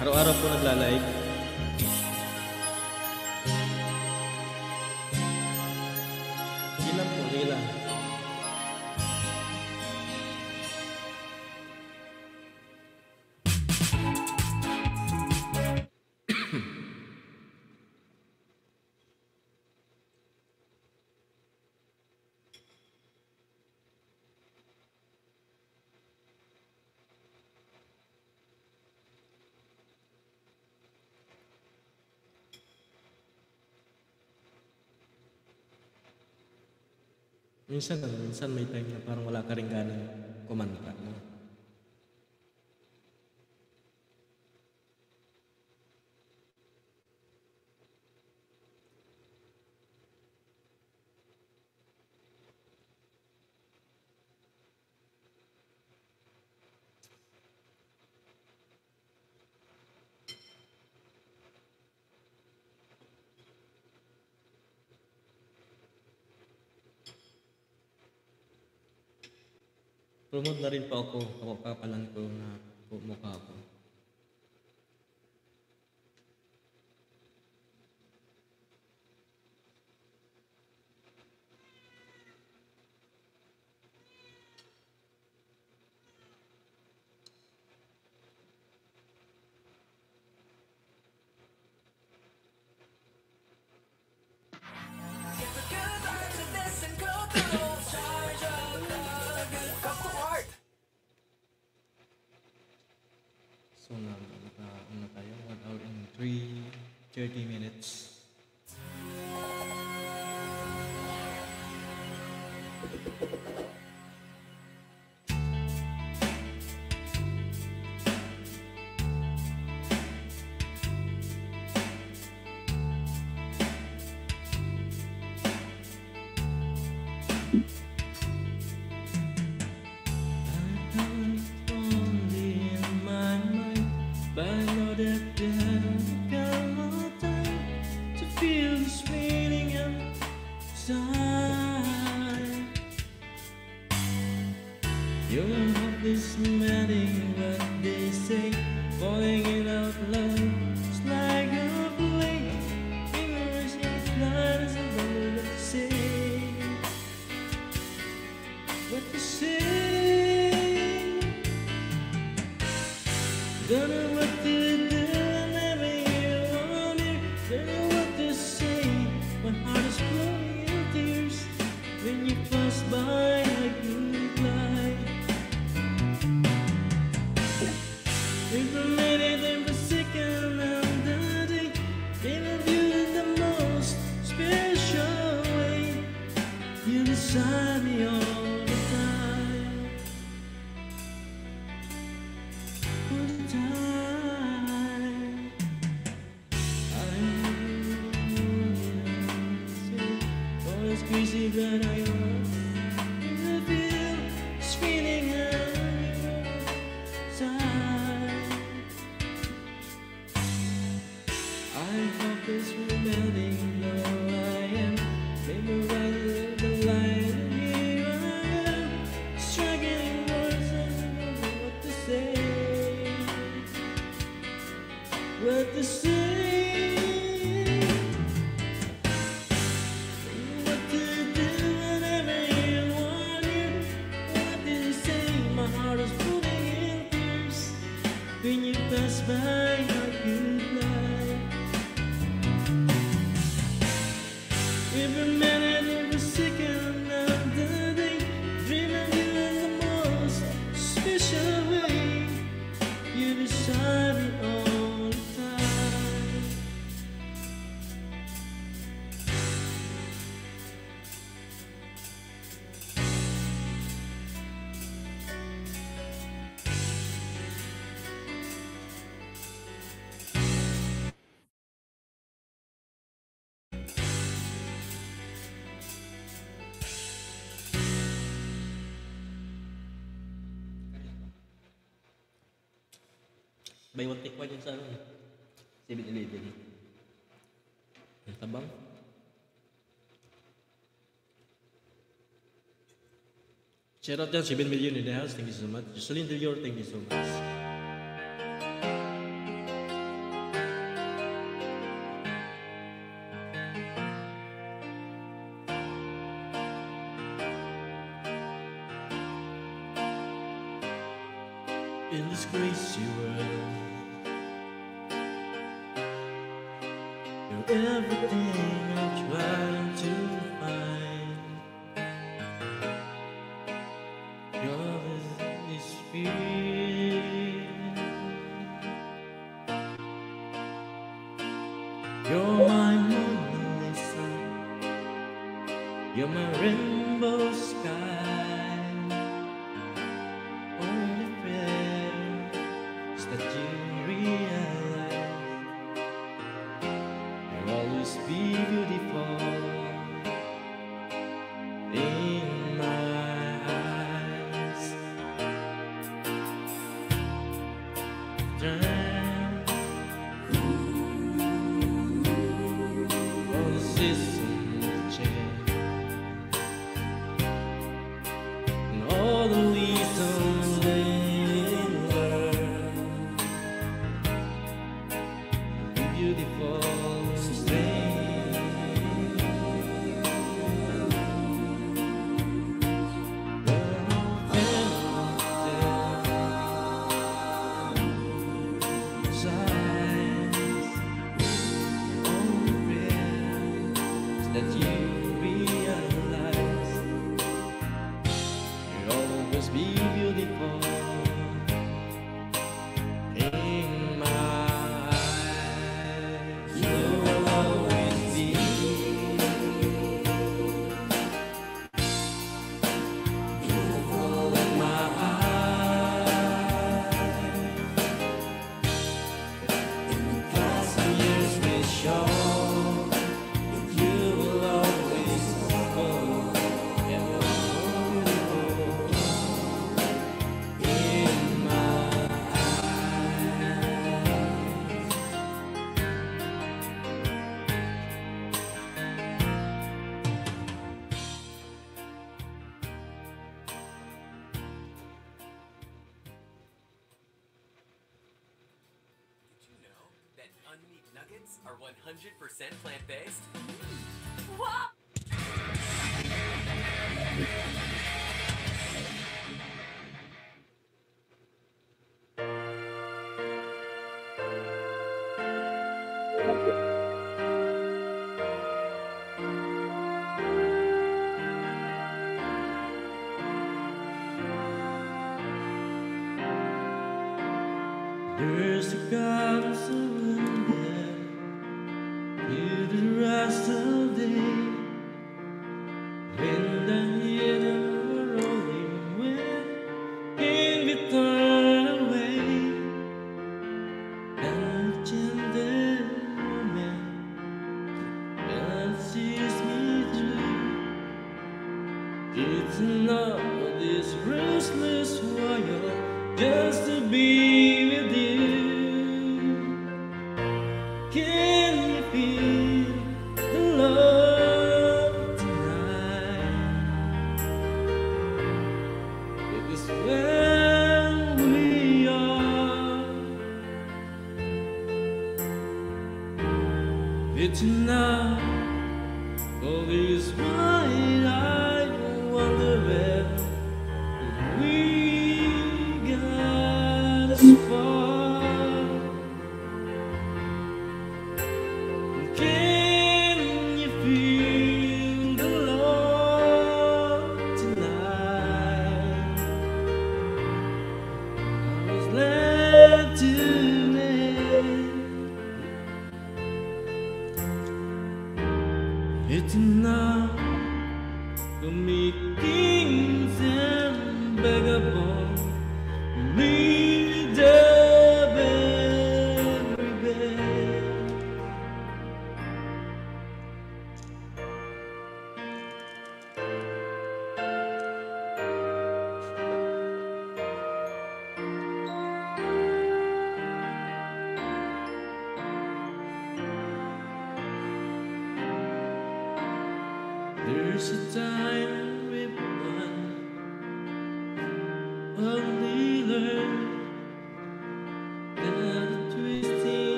Araw-araw po nagla-live. Minsan, ano, minsan may time na parang wala ka rin ganang kumanta. No? promote na rin po ako kapapalan ko na mukha ko. Buy one take one yun sa ano. Eh. 7-Eleven. Ang tabang. Shout out yan, 7 million in the house. Thank you so much. Jocelyn Delior, thank you so much.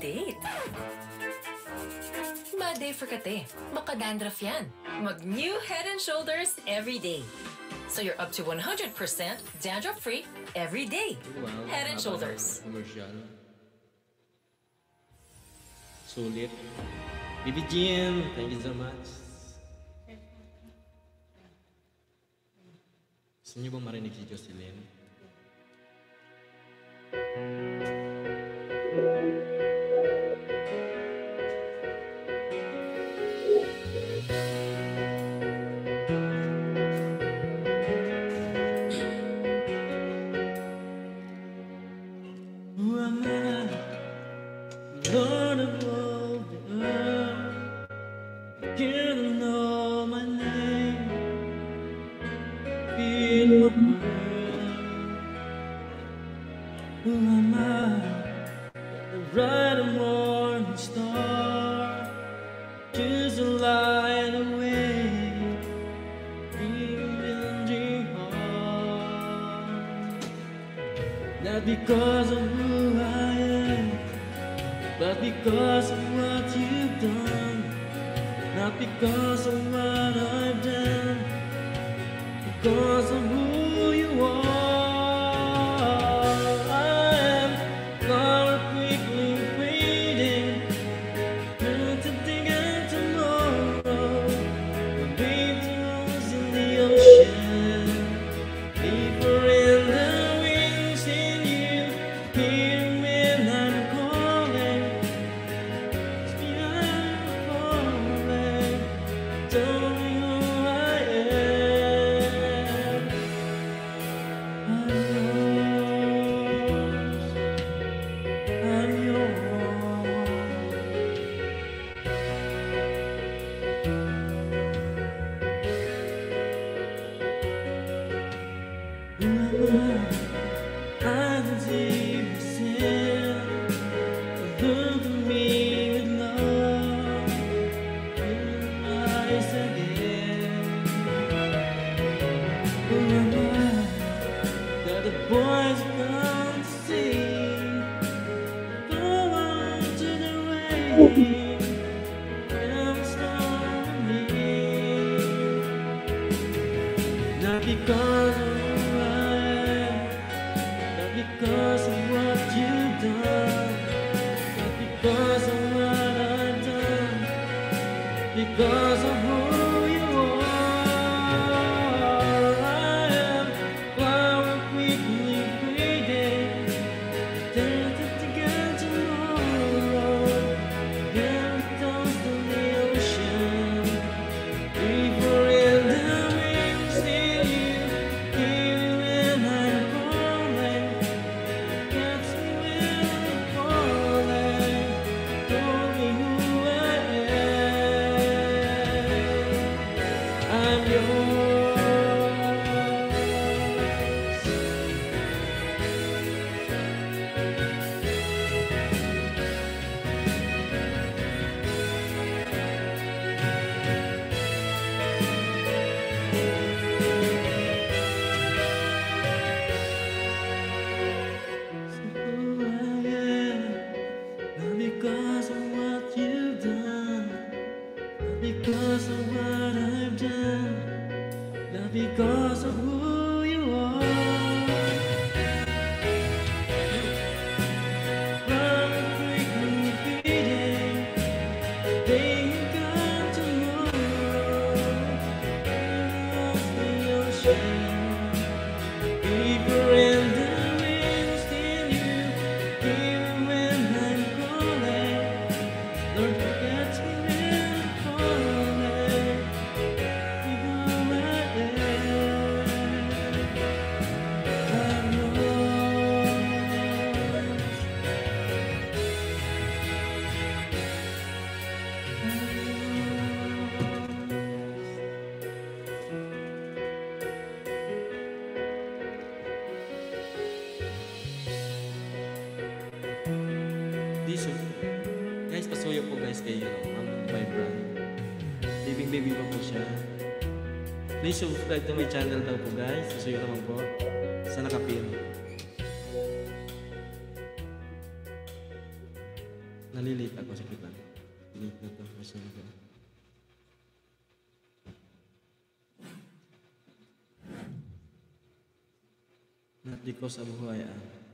date. Maday for kate. Makadandraf yan. Mag new head and shoulders every day. So you're up to 100% dandruff free every day. Wow, head and shoulders. Commercial. Sulit. Bibi Jim, thank you so much. subscribe to my channel daw po guys. So yun naman po. Sa nakapin. Nalilate ako. Sakit lang. Late na to. Kasi na to. Not because of who I am.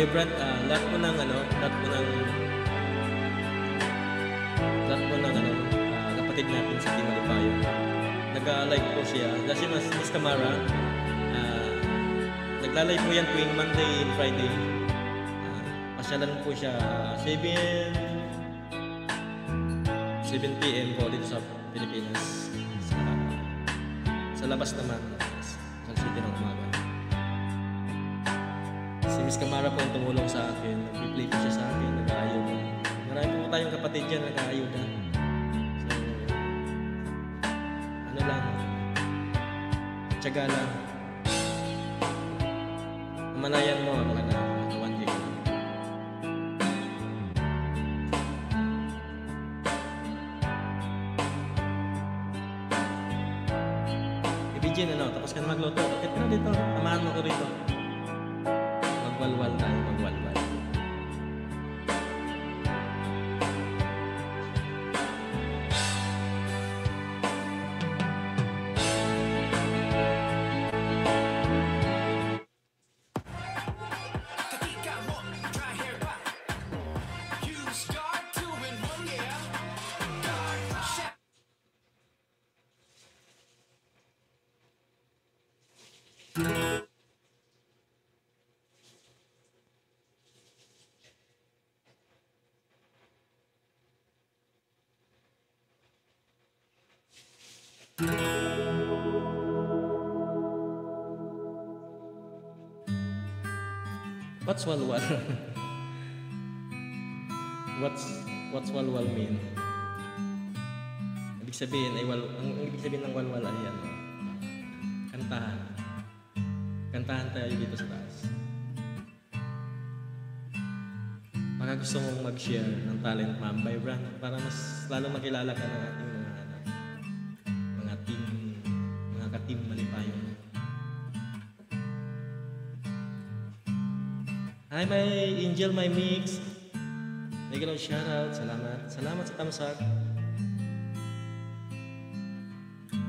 Mambay Brand, ah, lahat po ng ano, lahat po ng lahat po ng ano, ah, kapatid natin sa Team Alipayo. Nag-like po siya. Kasi mas Miss Camara, ah, nagla-live po yan tuwing Monday and Friday. Ah, pasyalan po siya ah, 7 7 p.m. po dito sa Pilipinas. Sa, sa labas naman, Miss Camara po ang tumulong sa akin. Nag-play po siya sa akin. Nag-aayuda. Marami po tayong kapatid dyan nag-aayuda. So, ano lang, tiyaga lang. What's walwal? what's what's walwal mean? Ibig sabihin ay wal ang ibig sabihin ng walwal ay ano? Kantahan. Kantahan tayo dito sa taas. Baka gusto mong mag-share ng talent ma'am by brand para mas lalo makilala ka ng ating Hi, my angel, my mix. Bigyan ng shoutout. Salamat. Salamat sa tamsak.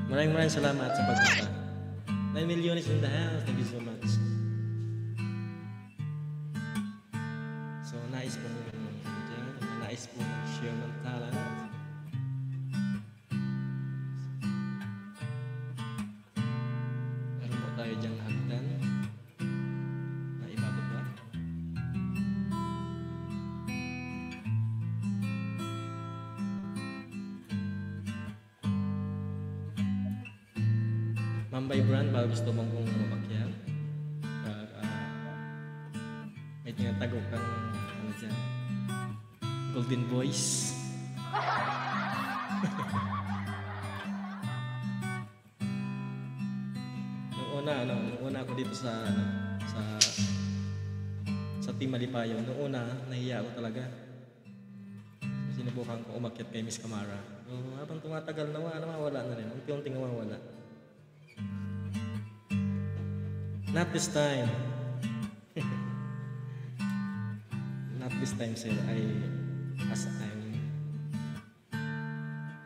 Maraming maraming salamat sa pagpunta. 9 million is in the house. Thank you so much. This time. Not this time, sir. I, as I'm,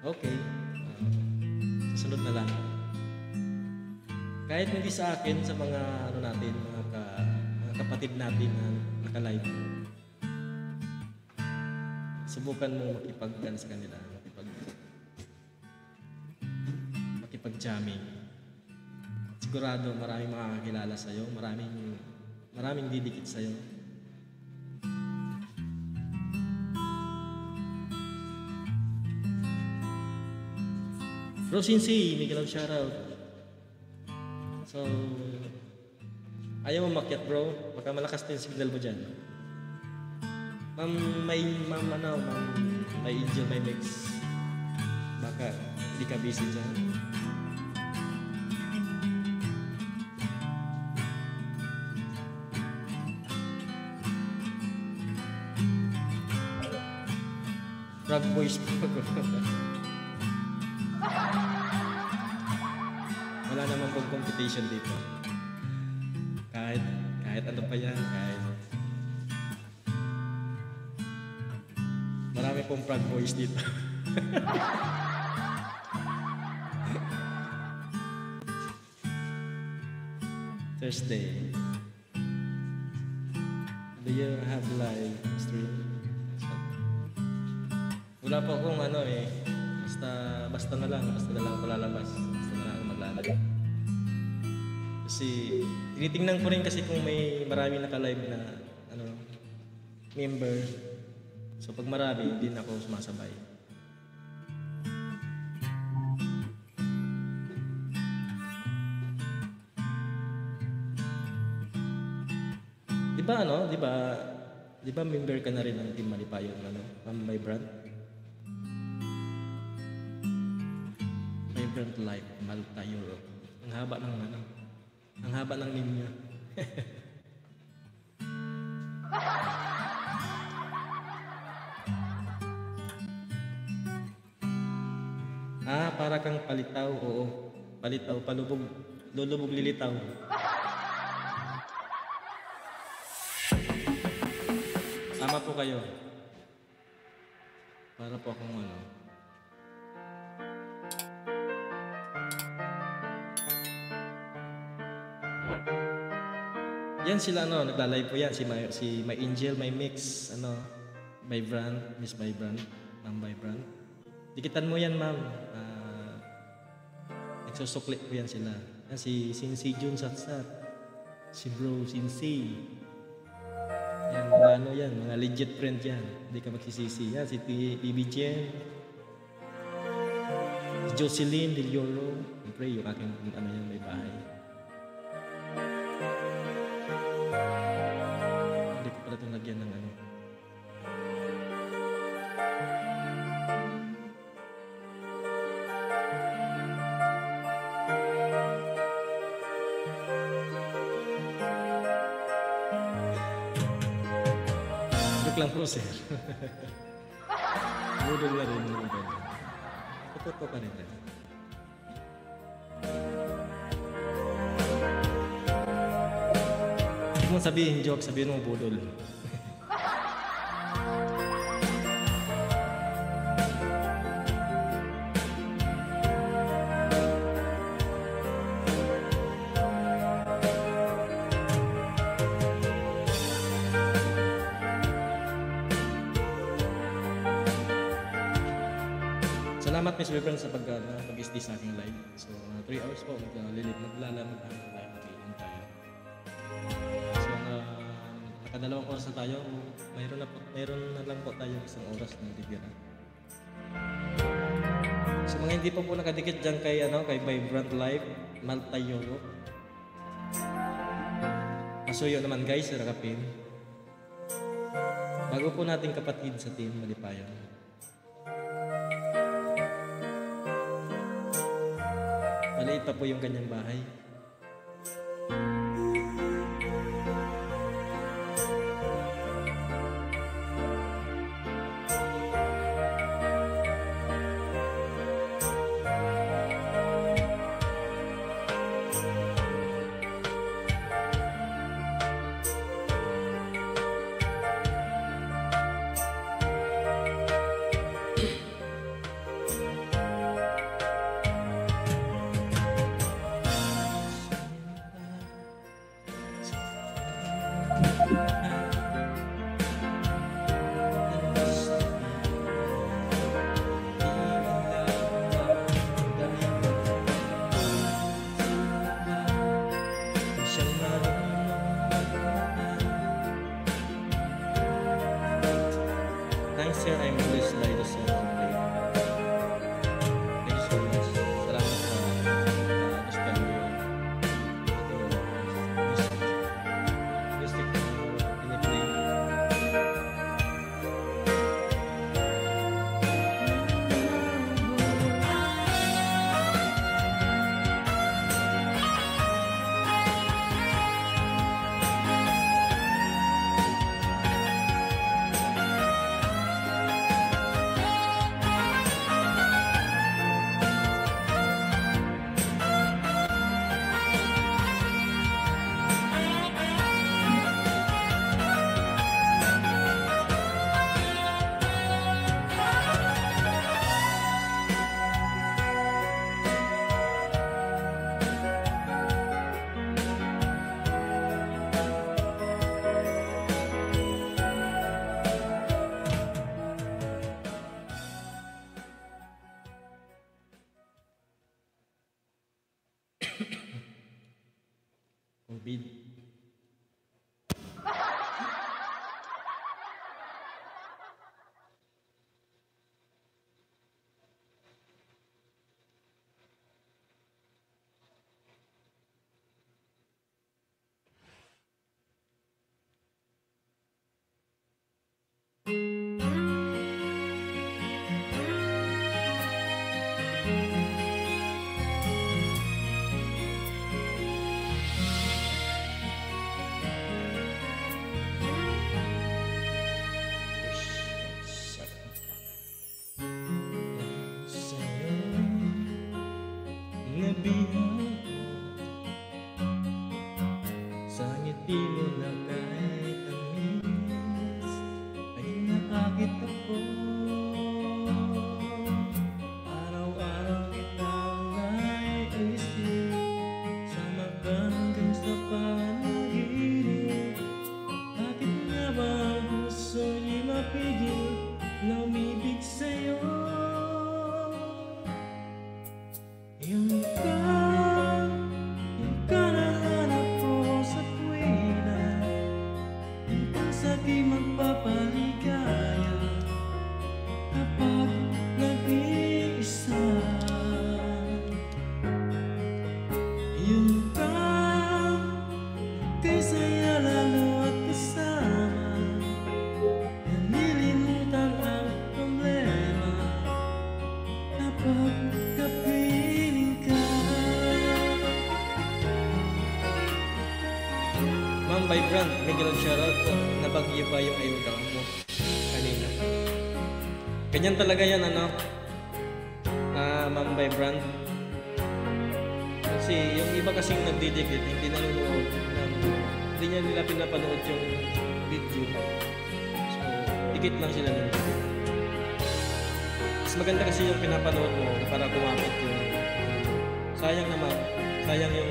okay. Uh, susunod na lang. Kahit hindi sa akin, sa mga, ano natin, mga, ka, mga kapatid natin na naka-live. Subukan mo makipag sa kanila. Makipag, makipag-jamming sigurado maraming makakakilala sa'yo, maraming, maraming didikit sa'yo. Rosin C, Miguel of shoutout. So, ayaw mo makyat bro, baka malakas din signal mo dyan. Ma'am, may, ma'am, ano, ma'am, may angel, may mix. Baka hindi ka busy dyan. Boys po ako. Wala naman pong competition dito. Kahit, kahit ano pa yan, kahit... Marami pong frog boys dito. Thursday. Wala po akong ano eh. Basta, basta na lang. Basta na lang ako lalabas. Basta na lang ako maglalagay. Kasi, tinitingnan ko rin kasi kung may marami naka-live na ano, member. So, pag marami, na ako sumasabay. Di ba ano, di ba, di ba member ka na rin ng Team Malipayo, ano, Ma'am Vibrant? Vibrant Life, Malta Europe. Ang haba ng ano, ang haba ng name ah, para kang palitaw, oo. Palitaw, palubog, lulubog lilitaw. Tama po kayo. Para po akong ano. Yan sila ano, nagla-live po yan. Si My, si My Angel, My Mix, ano, Vibrant, Miss Vibrant, Ma'am Vibrant. Dikitan mo yan, ma'am. Ah, nagsusukli po yan sila. Yan si Sinsi Jun Satsat. Si Bro Sinsi. Yan, mga ano yan, mga legit friend yan. Hindi ka magsisisi. Yan, si BB Jen. Si Jocelyn Del Yoro. Siyempre, yung aking ano yan, may bahay. Ko itong lagyan ng ano. Joke lang po, sir. Budol na rin ganyan. Totoo ka rin rin. Huwag mo sabihin joke, sabihin mo budol. Guys, rakapin. Bago po nating kapatid sa team Malipayan. Maliit pa po yung kanyang bahay. Ganun shoutout po. Nabagyo ba yung ayuda mo kanina? Ganyan talaga yan, ano? Ah, Ma'am Vibrant. Kasi yung iba kasing nagdidikit, hindi nanonood. ng- Hindi niya nila pinapanood yung video. So, dikit lang sila ng dikit. Mas maganda kasi yung pinapanood mo na para kumapit yung... Sayang naman. Sayang yung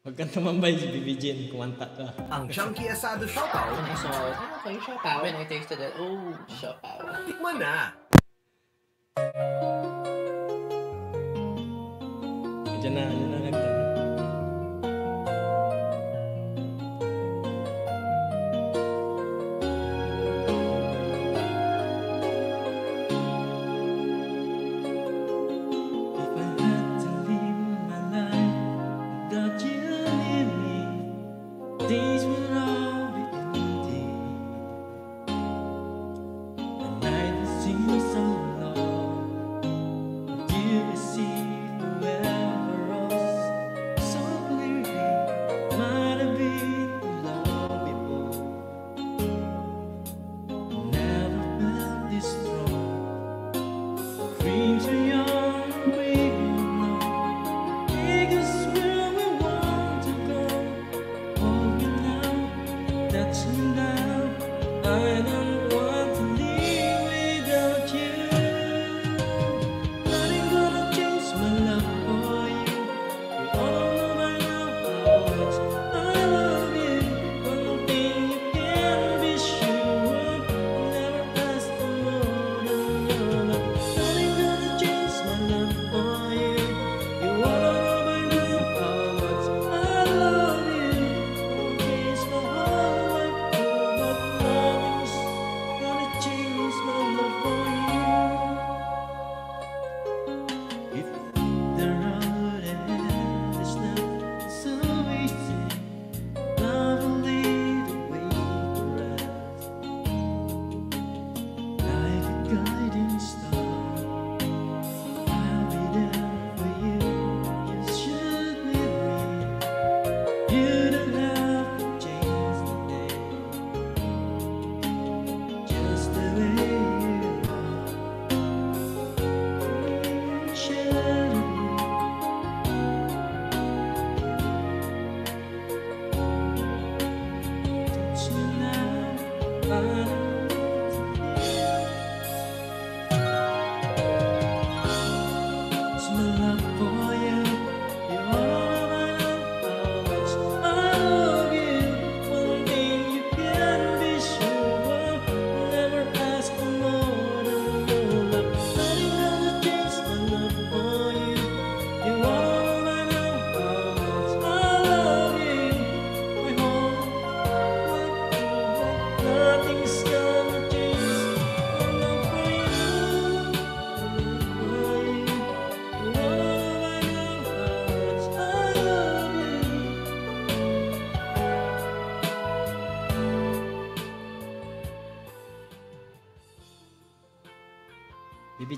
Huwag kang tumambay si Bibigin, kumanta ka. Ang Chunky Asado Siopaw, So, okay, siopaw. When I tasted it, oh, siopaw. tikman na.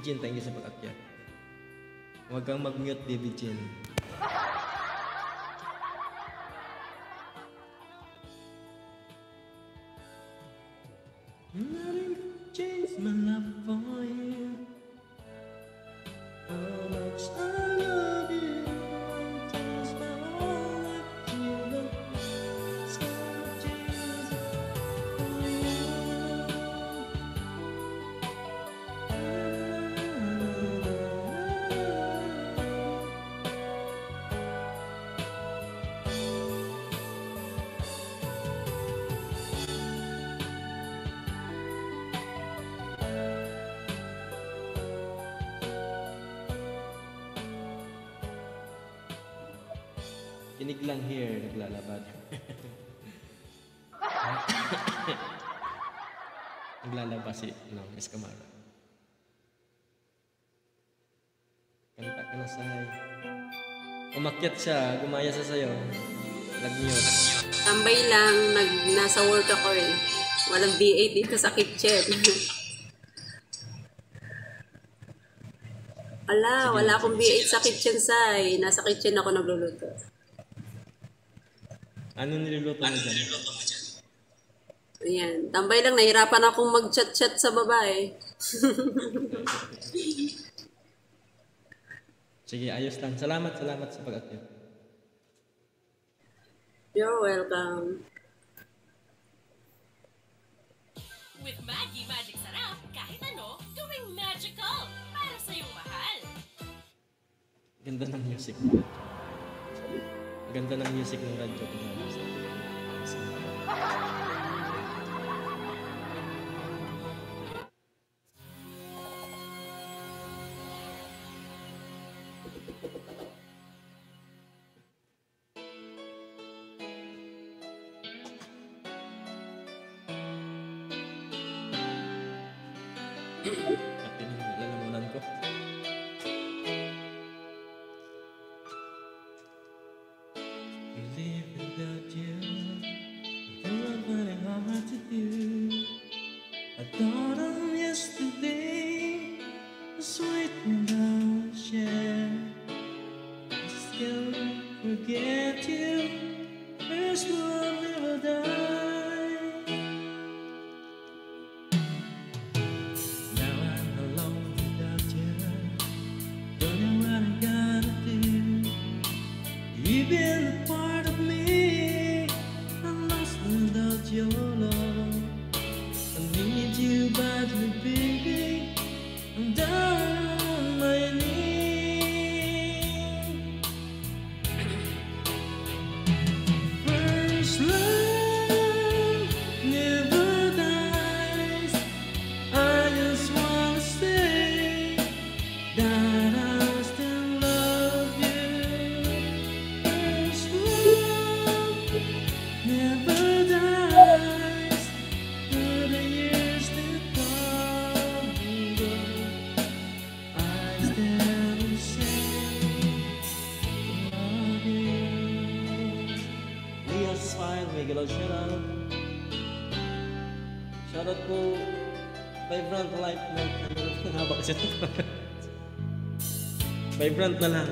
bijin tangi sepakat ya wagang magmiyot di bijin lang here naglalabad. naglalabas si no, Miss Camara. Kanta ka na sa Umakyat siya, gumaya sa sayo. Nag-mute. Tambay lang, nag, nasa work ako eh. Walang D8 dito sa kitchen. Ala, wala akong B8 sa kitchen, Sai. Nasa kitchen ako nagluluto. Ano niluluto mo dyan? Ayan. Tambay lang, nahirapan akong mag-chat-chat sa babae. Eh. Sige, ayos lang. Salamat, salamat sa pag-attend. You're welcome. With Maggie Magic Sarap, kahit ano, gawing magical para sa iyong mahal. Ganda ng music. Ganda ng music ng radyo. Vibrant na lang.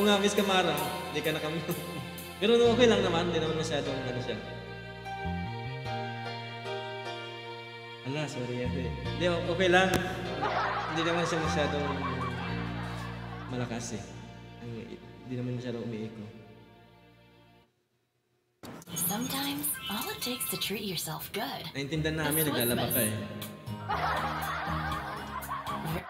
Oo nga, Miss Kamara. Hindi ka na kami. Pero okay lang naman, hindi naman masyadong ano siya. Ala, sorry ate. Hindi, okay lang. hindi naman siya masyadong malakas eh. Hindi naman masyadong umiiko. Sometimes, all it takes to treat yourself good. Naintindihan namin, naglalaba ka eh.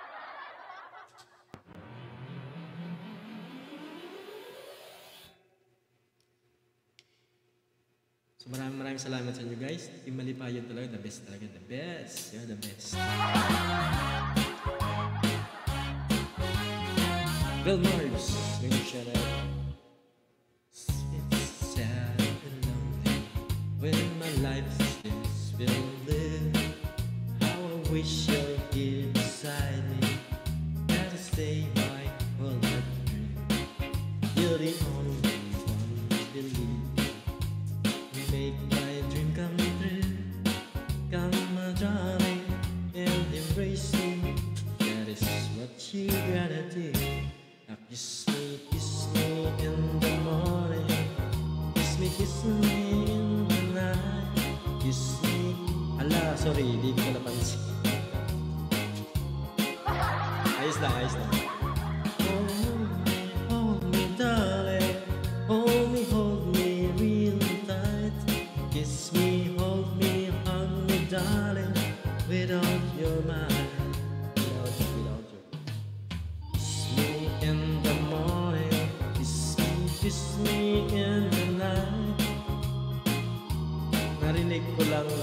Maraming maraming salamat sa inyo guys. Team Malipayan talaga, the best talaga. The best. You're the best. Bill Mars. Thank you, shout. It's sad and lonely when my life is filled with how I wish you she gonna do? Now kiss me, kiss me in the night. Kiss Ala, sorry, hindi ko napansin. Ayos lang, ayos lang. colado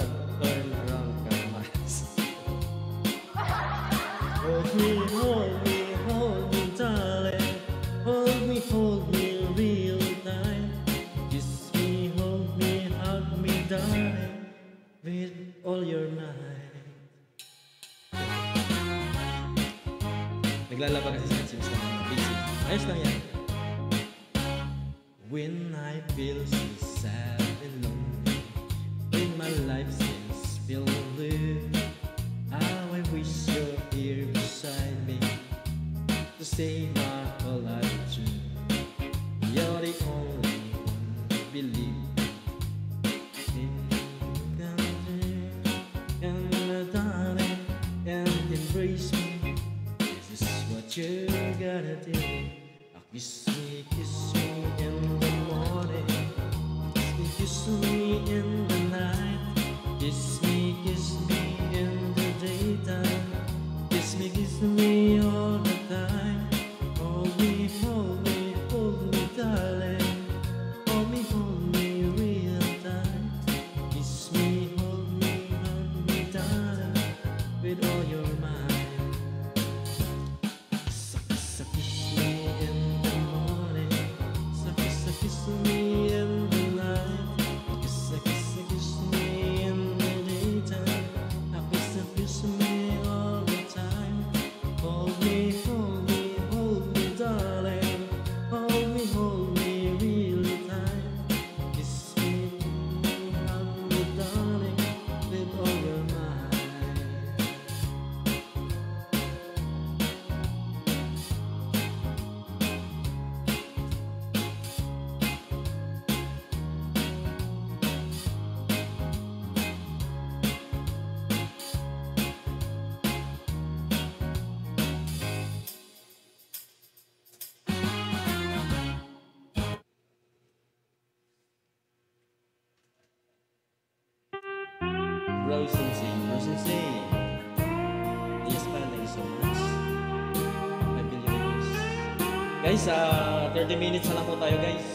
Guys, ah, uh, 30 minutes na lang po tayo guys.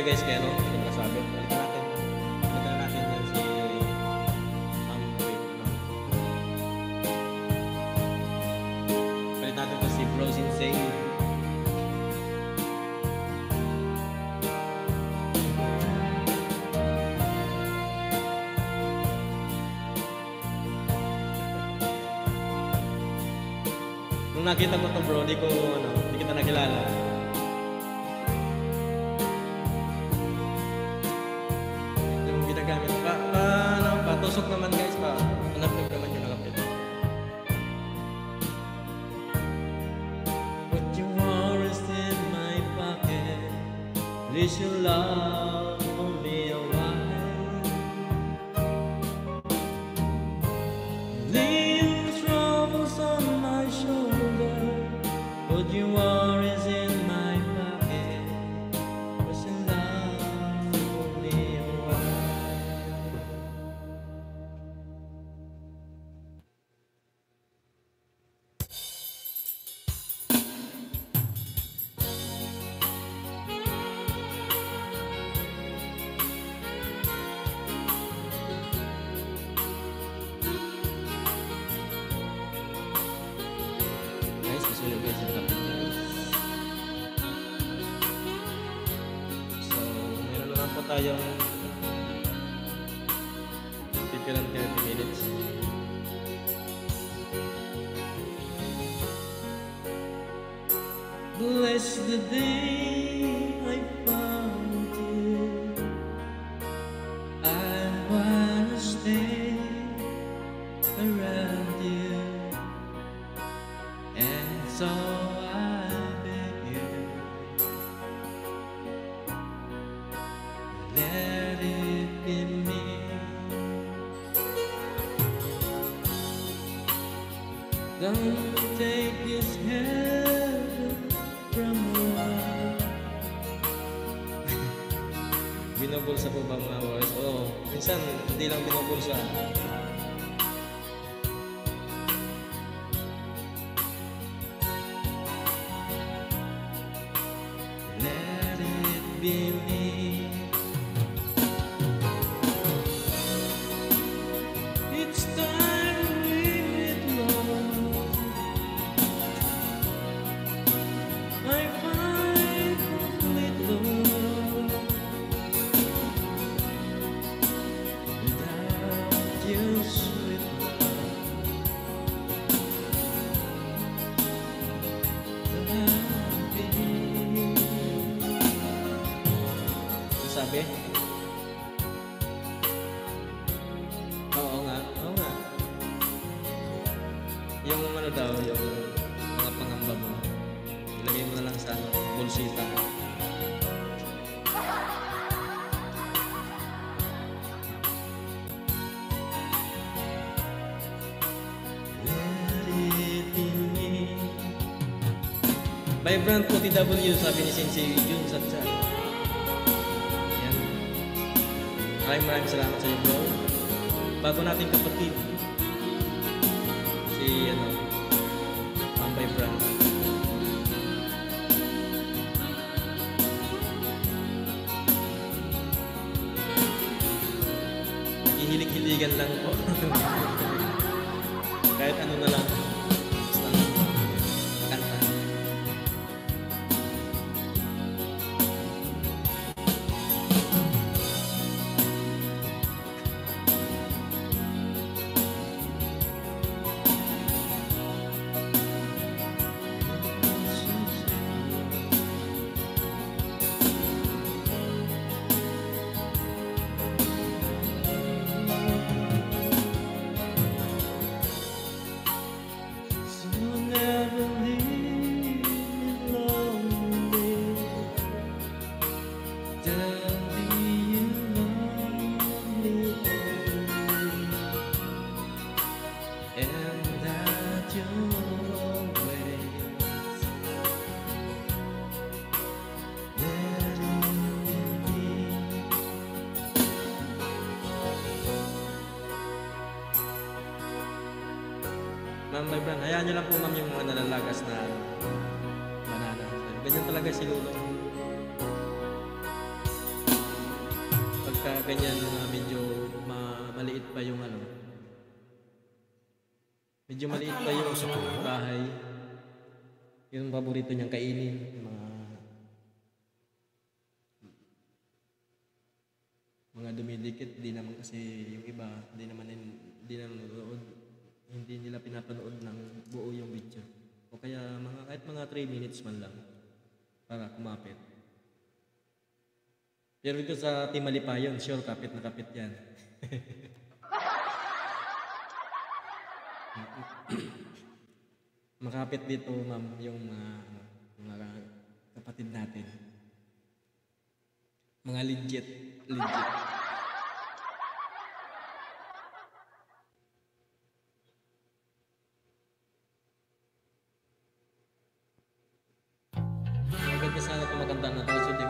tayo guys kay ano, yung nasabi. Natin. Balikan natin si Mami Wave. Ano? Balik natin pa si Bros Insane. Nung nakita ko to bro, di ko ng OTW, sabi ni Sensei Jun Satsa. Ayan. Maraming maraming salamat sa iyo, bro. Bago natin Brand, hayaan niyo lang po ma'am yung mga nalalagas na banana. Ganyan talaga si Lolo. Pagka ganyan na medyo ma- maliit pa yung ano. Medyo maliit pa yung bahay. Yung paborito niyang kainin. yung Mga mga dumidikit, di naman kasi yung iba, di naman hindi na nanonood, hindi nila pinapanood kahit mga 3 minutes man lang para kumapit. Pero dito sa Timalipayon, sure kapit na kapit yan. Makapit dito, ma'am, yung mga, ano, mga kapatid natin. Mga legit, legit. Sana ito maganda na to kasi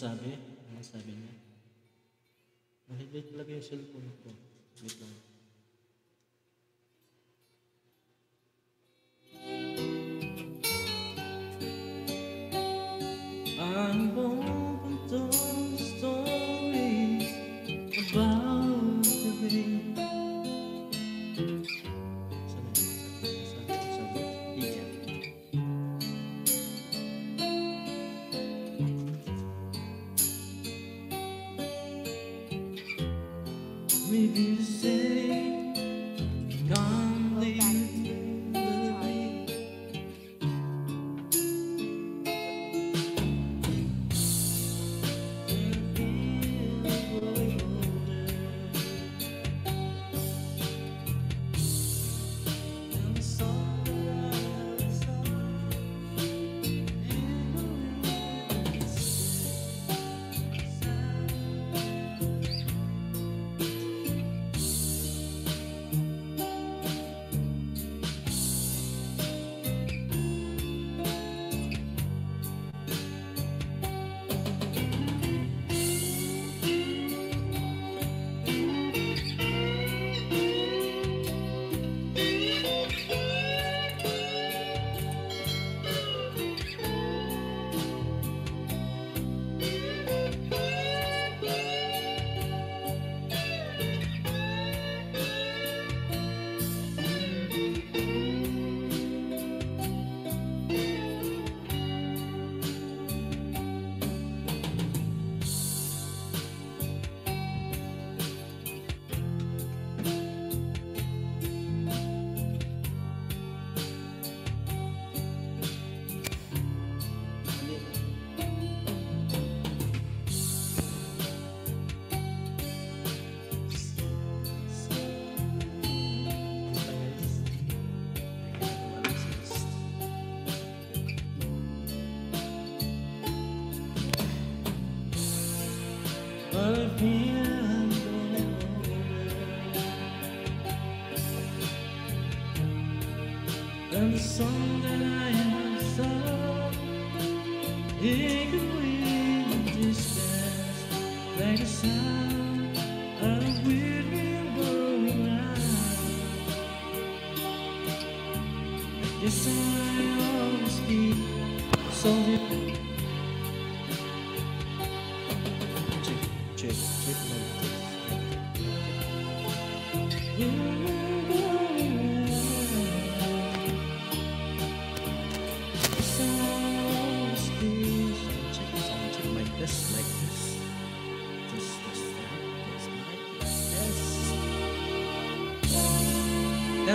စားတယ်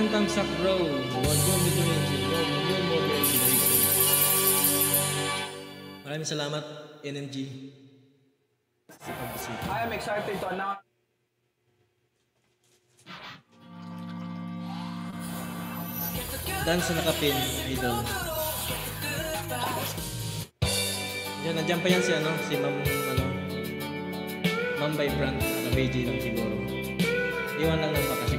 Thumbs up bro. Huwag mo bituin si bro. Huwag mo bituin Maraming salamat, NMG. I am excited to announce Dance sa nakapin, idol. Yan, nandiyan pa yan si ano, si Ma'am, ano, Ma'am Vibrant, naka-VJ lang siguro. Iwan lang ng baka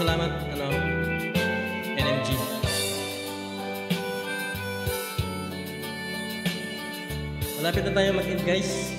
salamat, ano, NMG. Malapit na tayo mag-end guys.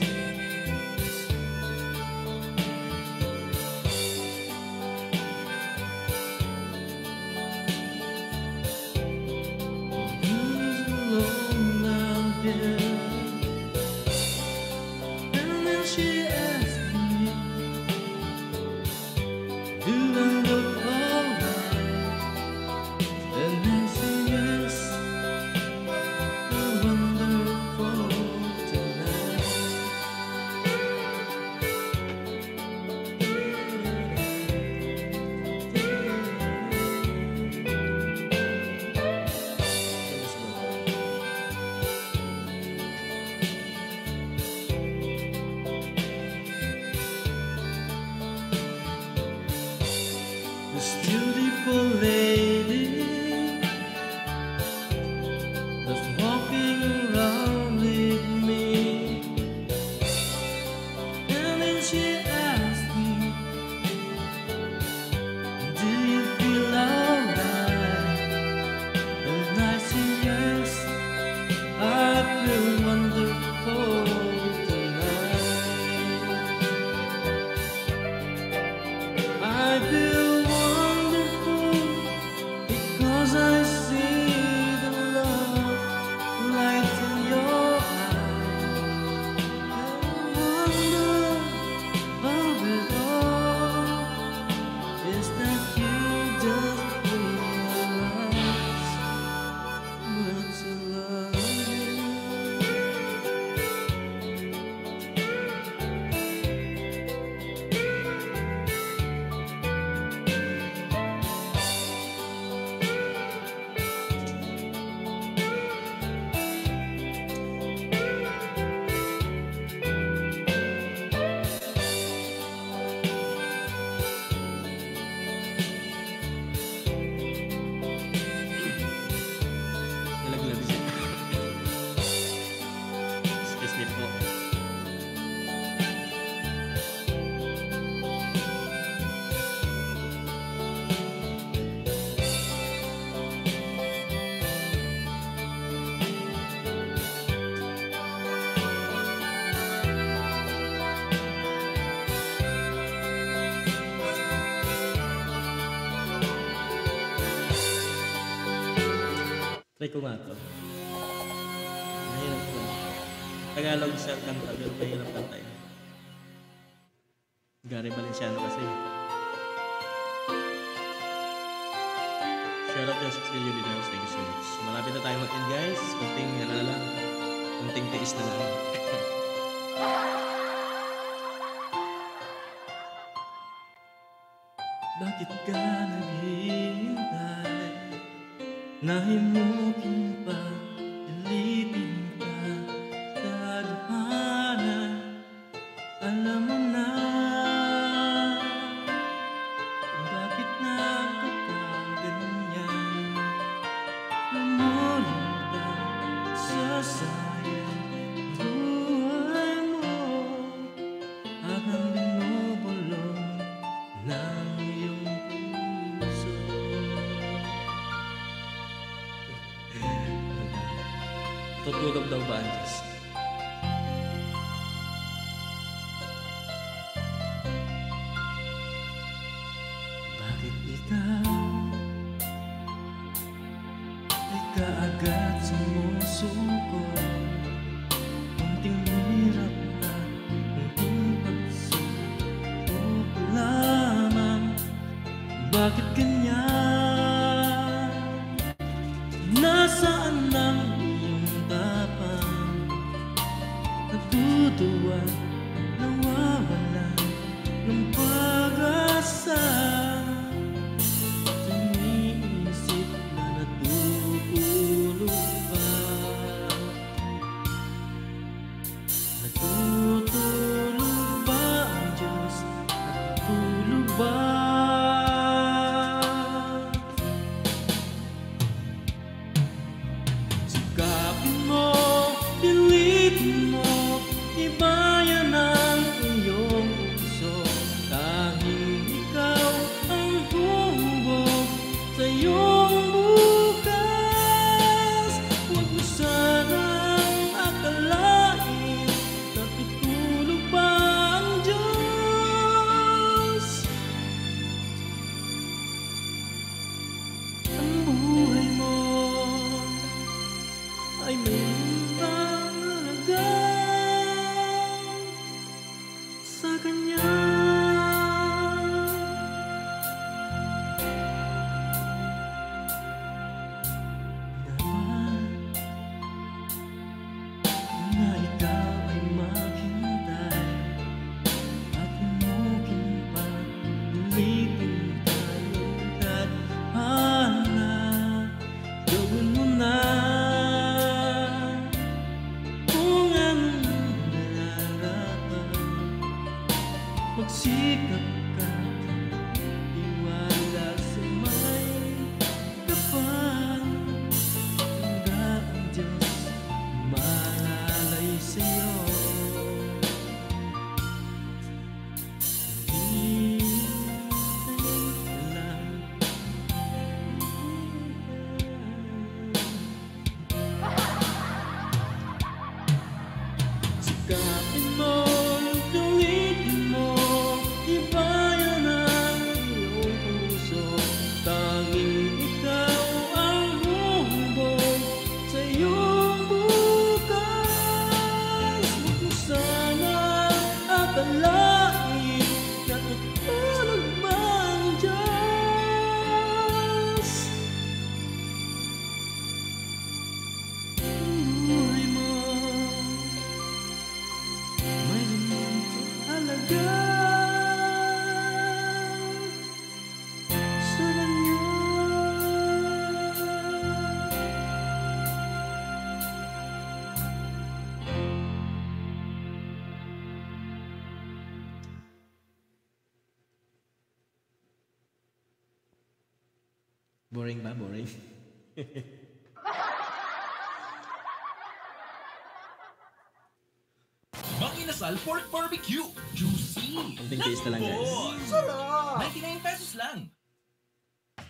inasal pork barbecue. Juicy. Something taste na lang, guys. Sarap! 99 pesos lang.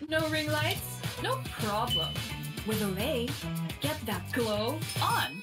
No ring lights? No problem. With Olay, get that glow on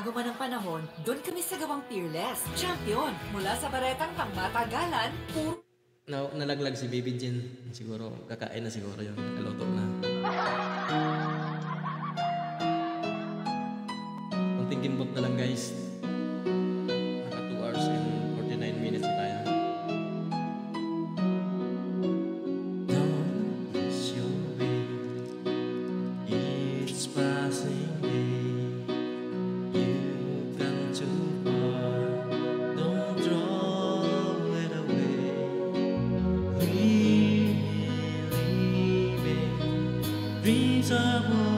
pagbago man ang panahon, doon kami sa gawang peerless. Champion, mula sa baretang pangmatagalan, puro... Na nalaglag si Baby Jin. Siguro, kakain na siguro yun. Kaloto na. Kunting gimbot na lang guys. amor.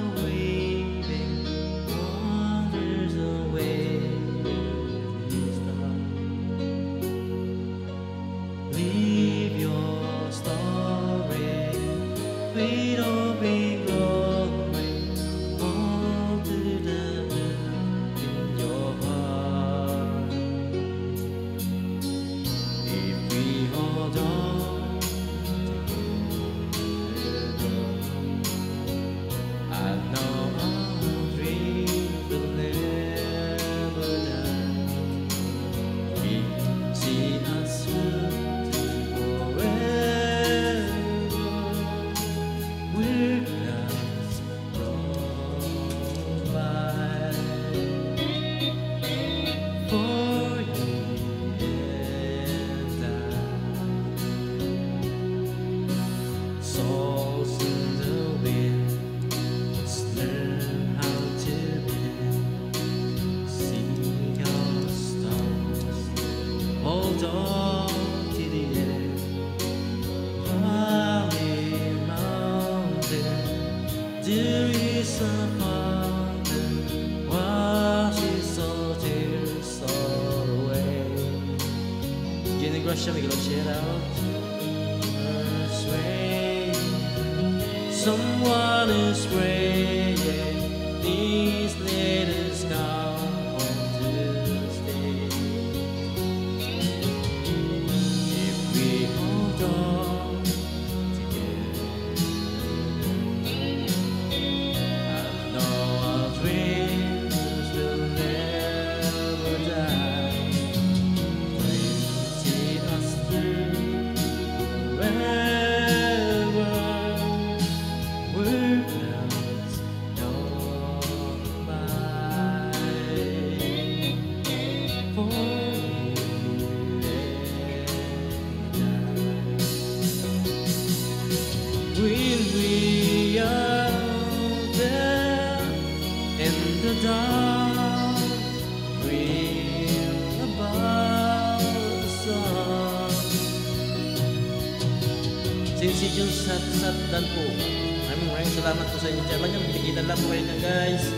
ada poinnya guys.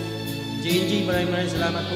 JNG, maraming maraming salamat po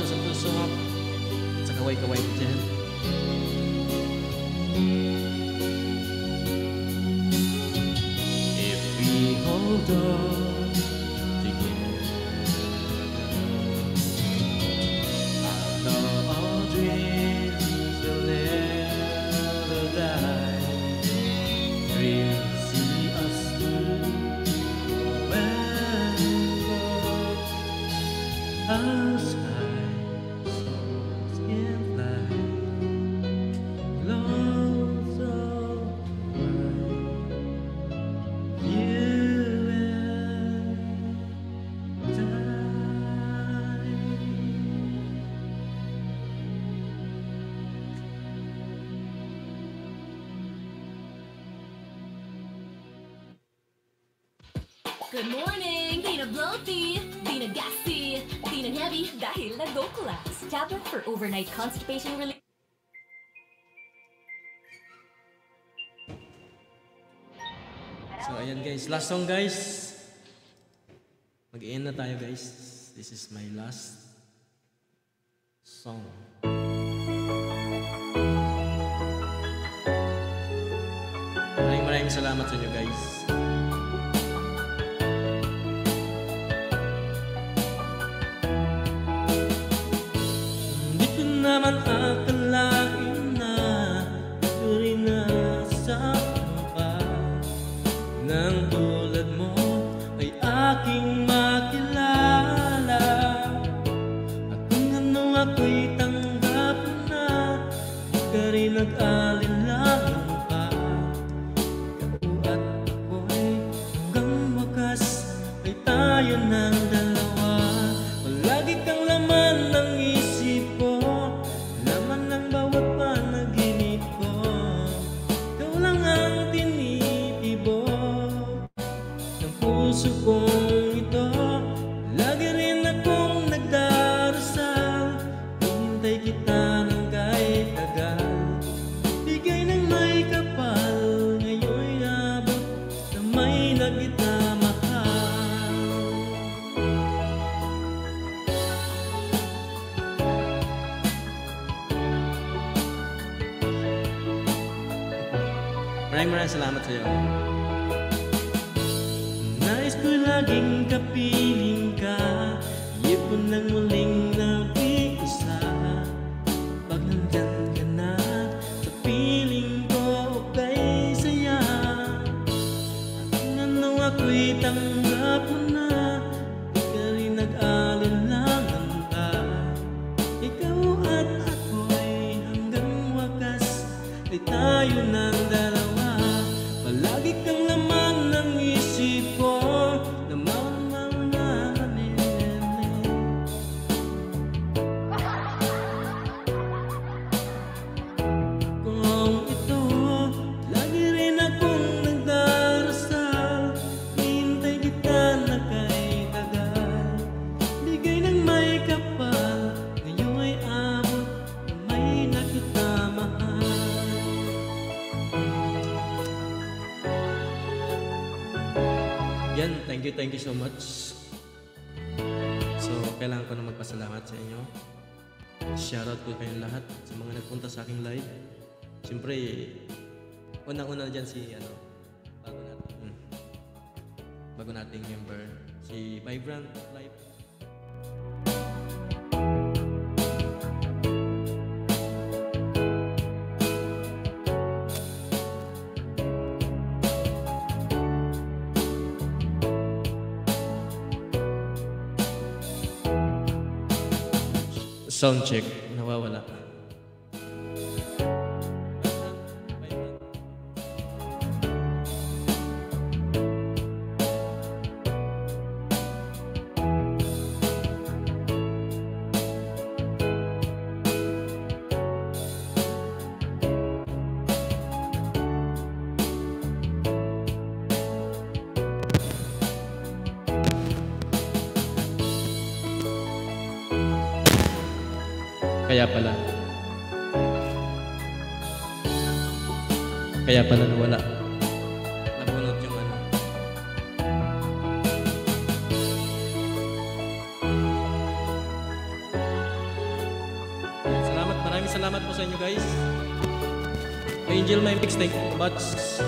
overnight constipation relief. So ayan guys, last song guys. Mag-end na tayo guys. This is my last song. Maraming maraming salamat sa inyo guys. You, so much. So, kailangan ko na magpasalamat sa inyo. Shoutout ko kayong lahat sa mga nagpunta sa aking live. Siyempre, unang-una dyan si, ano, bago natin, bago nating member, si Vibrant Live. Sound check, nawawala. thoughts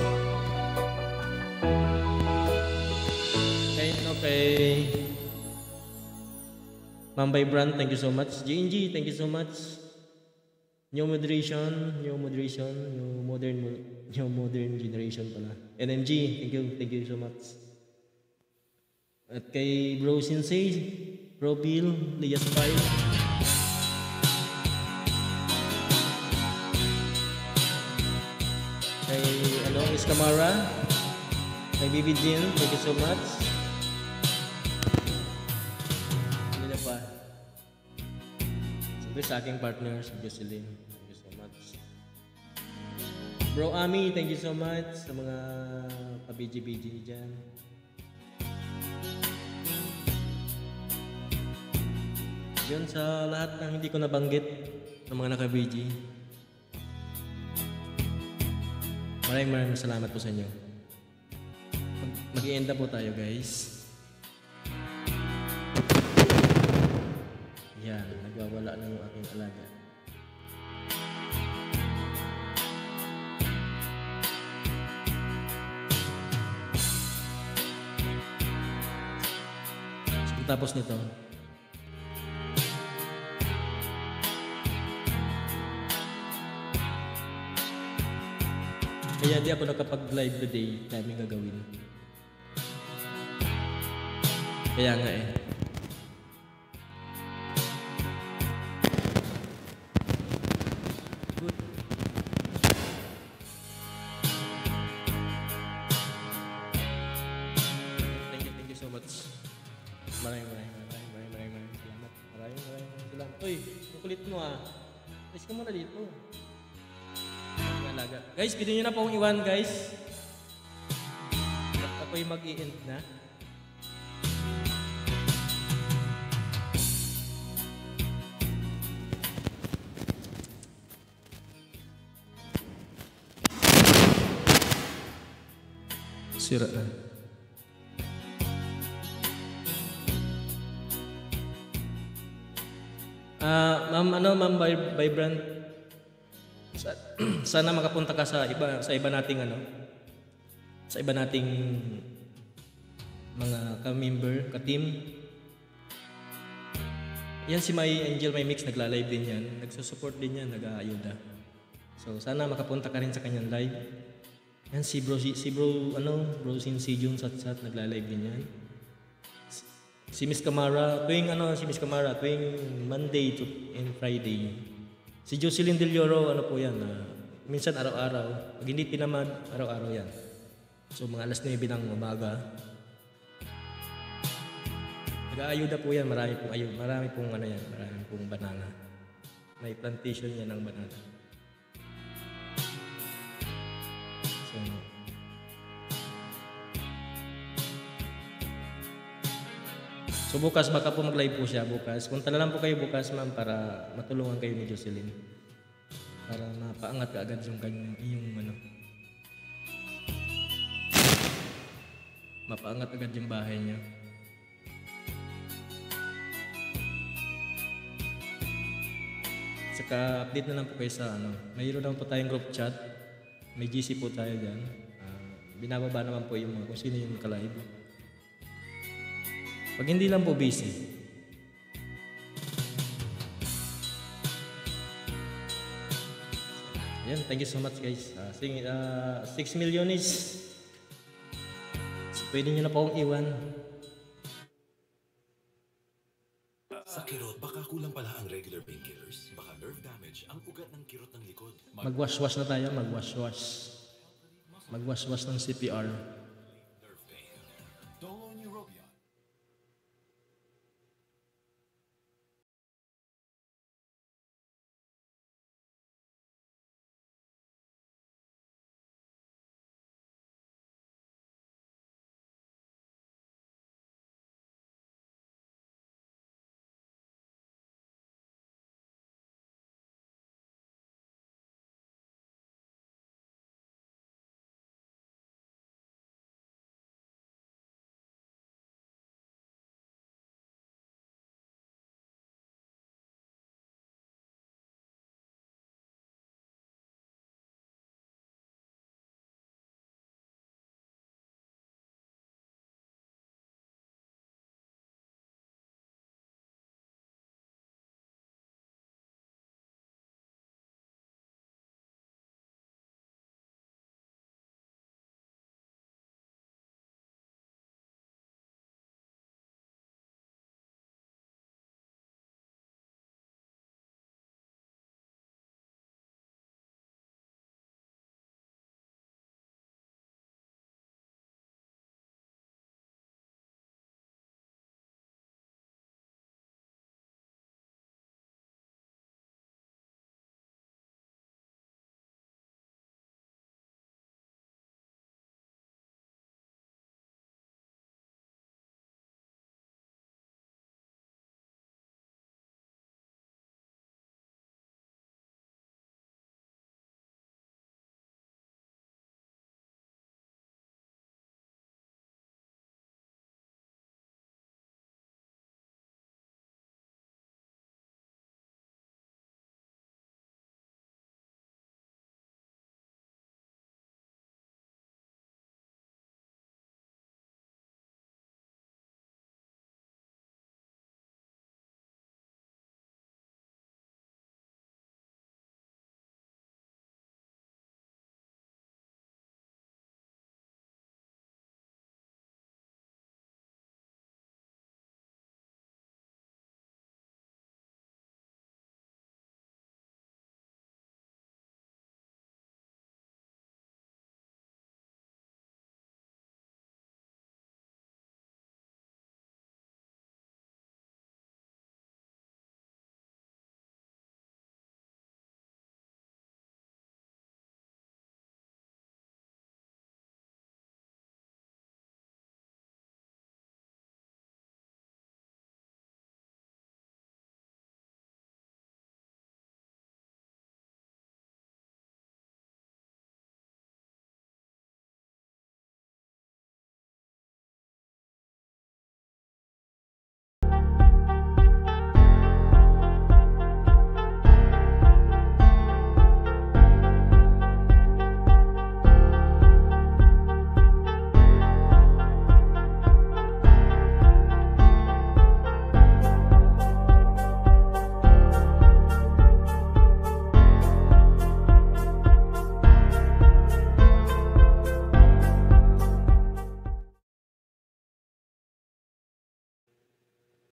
Kay ano kay Mambay Brand, thank you so much. JNG, thank you so much. New moderation, new moderation, new modern new modern generation pala. NMG, thank you, thank you so much. At kay Bro Sensei, Bro Bill, Lias 5. Hello, Miss Kamara. My baby Jill, thank you so much. Ano na pa? Sabi sa aking partner, si Jocelyn. Thank you so much. Bro Ami, thank you so much sa mga pa-BGBG dyan. Yun sa lahat ng hindi ko nabanggit ng mga naka-BG. Maraming maraming salamat po sa inyo. Mag- Mag-i-end po tayo guys. Yan, nagwawala na yung aking alaga. So, tapos nito, kaya di ako nakapag-live today, daming gagawin. Kaya nga eh. Uy, ang kulit mo ah. Alis ka muna dito. Ang alaga. Guys, pwede nyo na po akong iwan, guys. At ako'y mag-i-end na. Sira na. Ah, ma'am, ano, ma'am Vib- Vibrant, sana makapunta ka sa iba sa iba nating ano sa iba nating mga ka-member, ka-team. Yan si May Angel May Mix nagla-live din yan. Nagsusupport din yan, nag-aayuda. So sana makapunta ka rin sa kanyang live. Yan si bro si, si bro ano, bro Sin si Jun Satsat nagla-live din yan. Si, si Miss Camara, tuwing ano si Miss Camara, tuwing Monday to and Friday. Si Jocelyn Del Oro, ano po yan, ah, minsan araw-araw. Pag hindi pinamad, araw-araw yan. So mga alas 9 ng umaga. Nag-aayuda po yan, marami pong ayun, marami pong ano yan, marami pong banana. May plantation yan ng banana. So, So bukas baka po mag-live po siya bukas. Punta na lang po kayo bukas ma'am para matulungan kayo ni Jocelyn. Para mapaangat ka agad yung kanyang yung ano. mapaangat agad yung bahay niyo. Saka update na lang po kayo sa ano. Mayroon lang po tayong group chat. May GC po tayo dyan. Ah, binababa naman po yung mga kung sino yung ka-live. Pag hindi lang po busy, Yan, thank you so much guys. Uh, sing, uh, 6 million is pwede nyo na po akong iwan. Sa kirot, baka kulang pala ang regular painkillers. Baka nerve damage ang ugat ng kirot ng likod. Mag-wash-wash na tayo, mag-wash-wash. Mag-wash-wash ng CPR.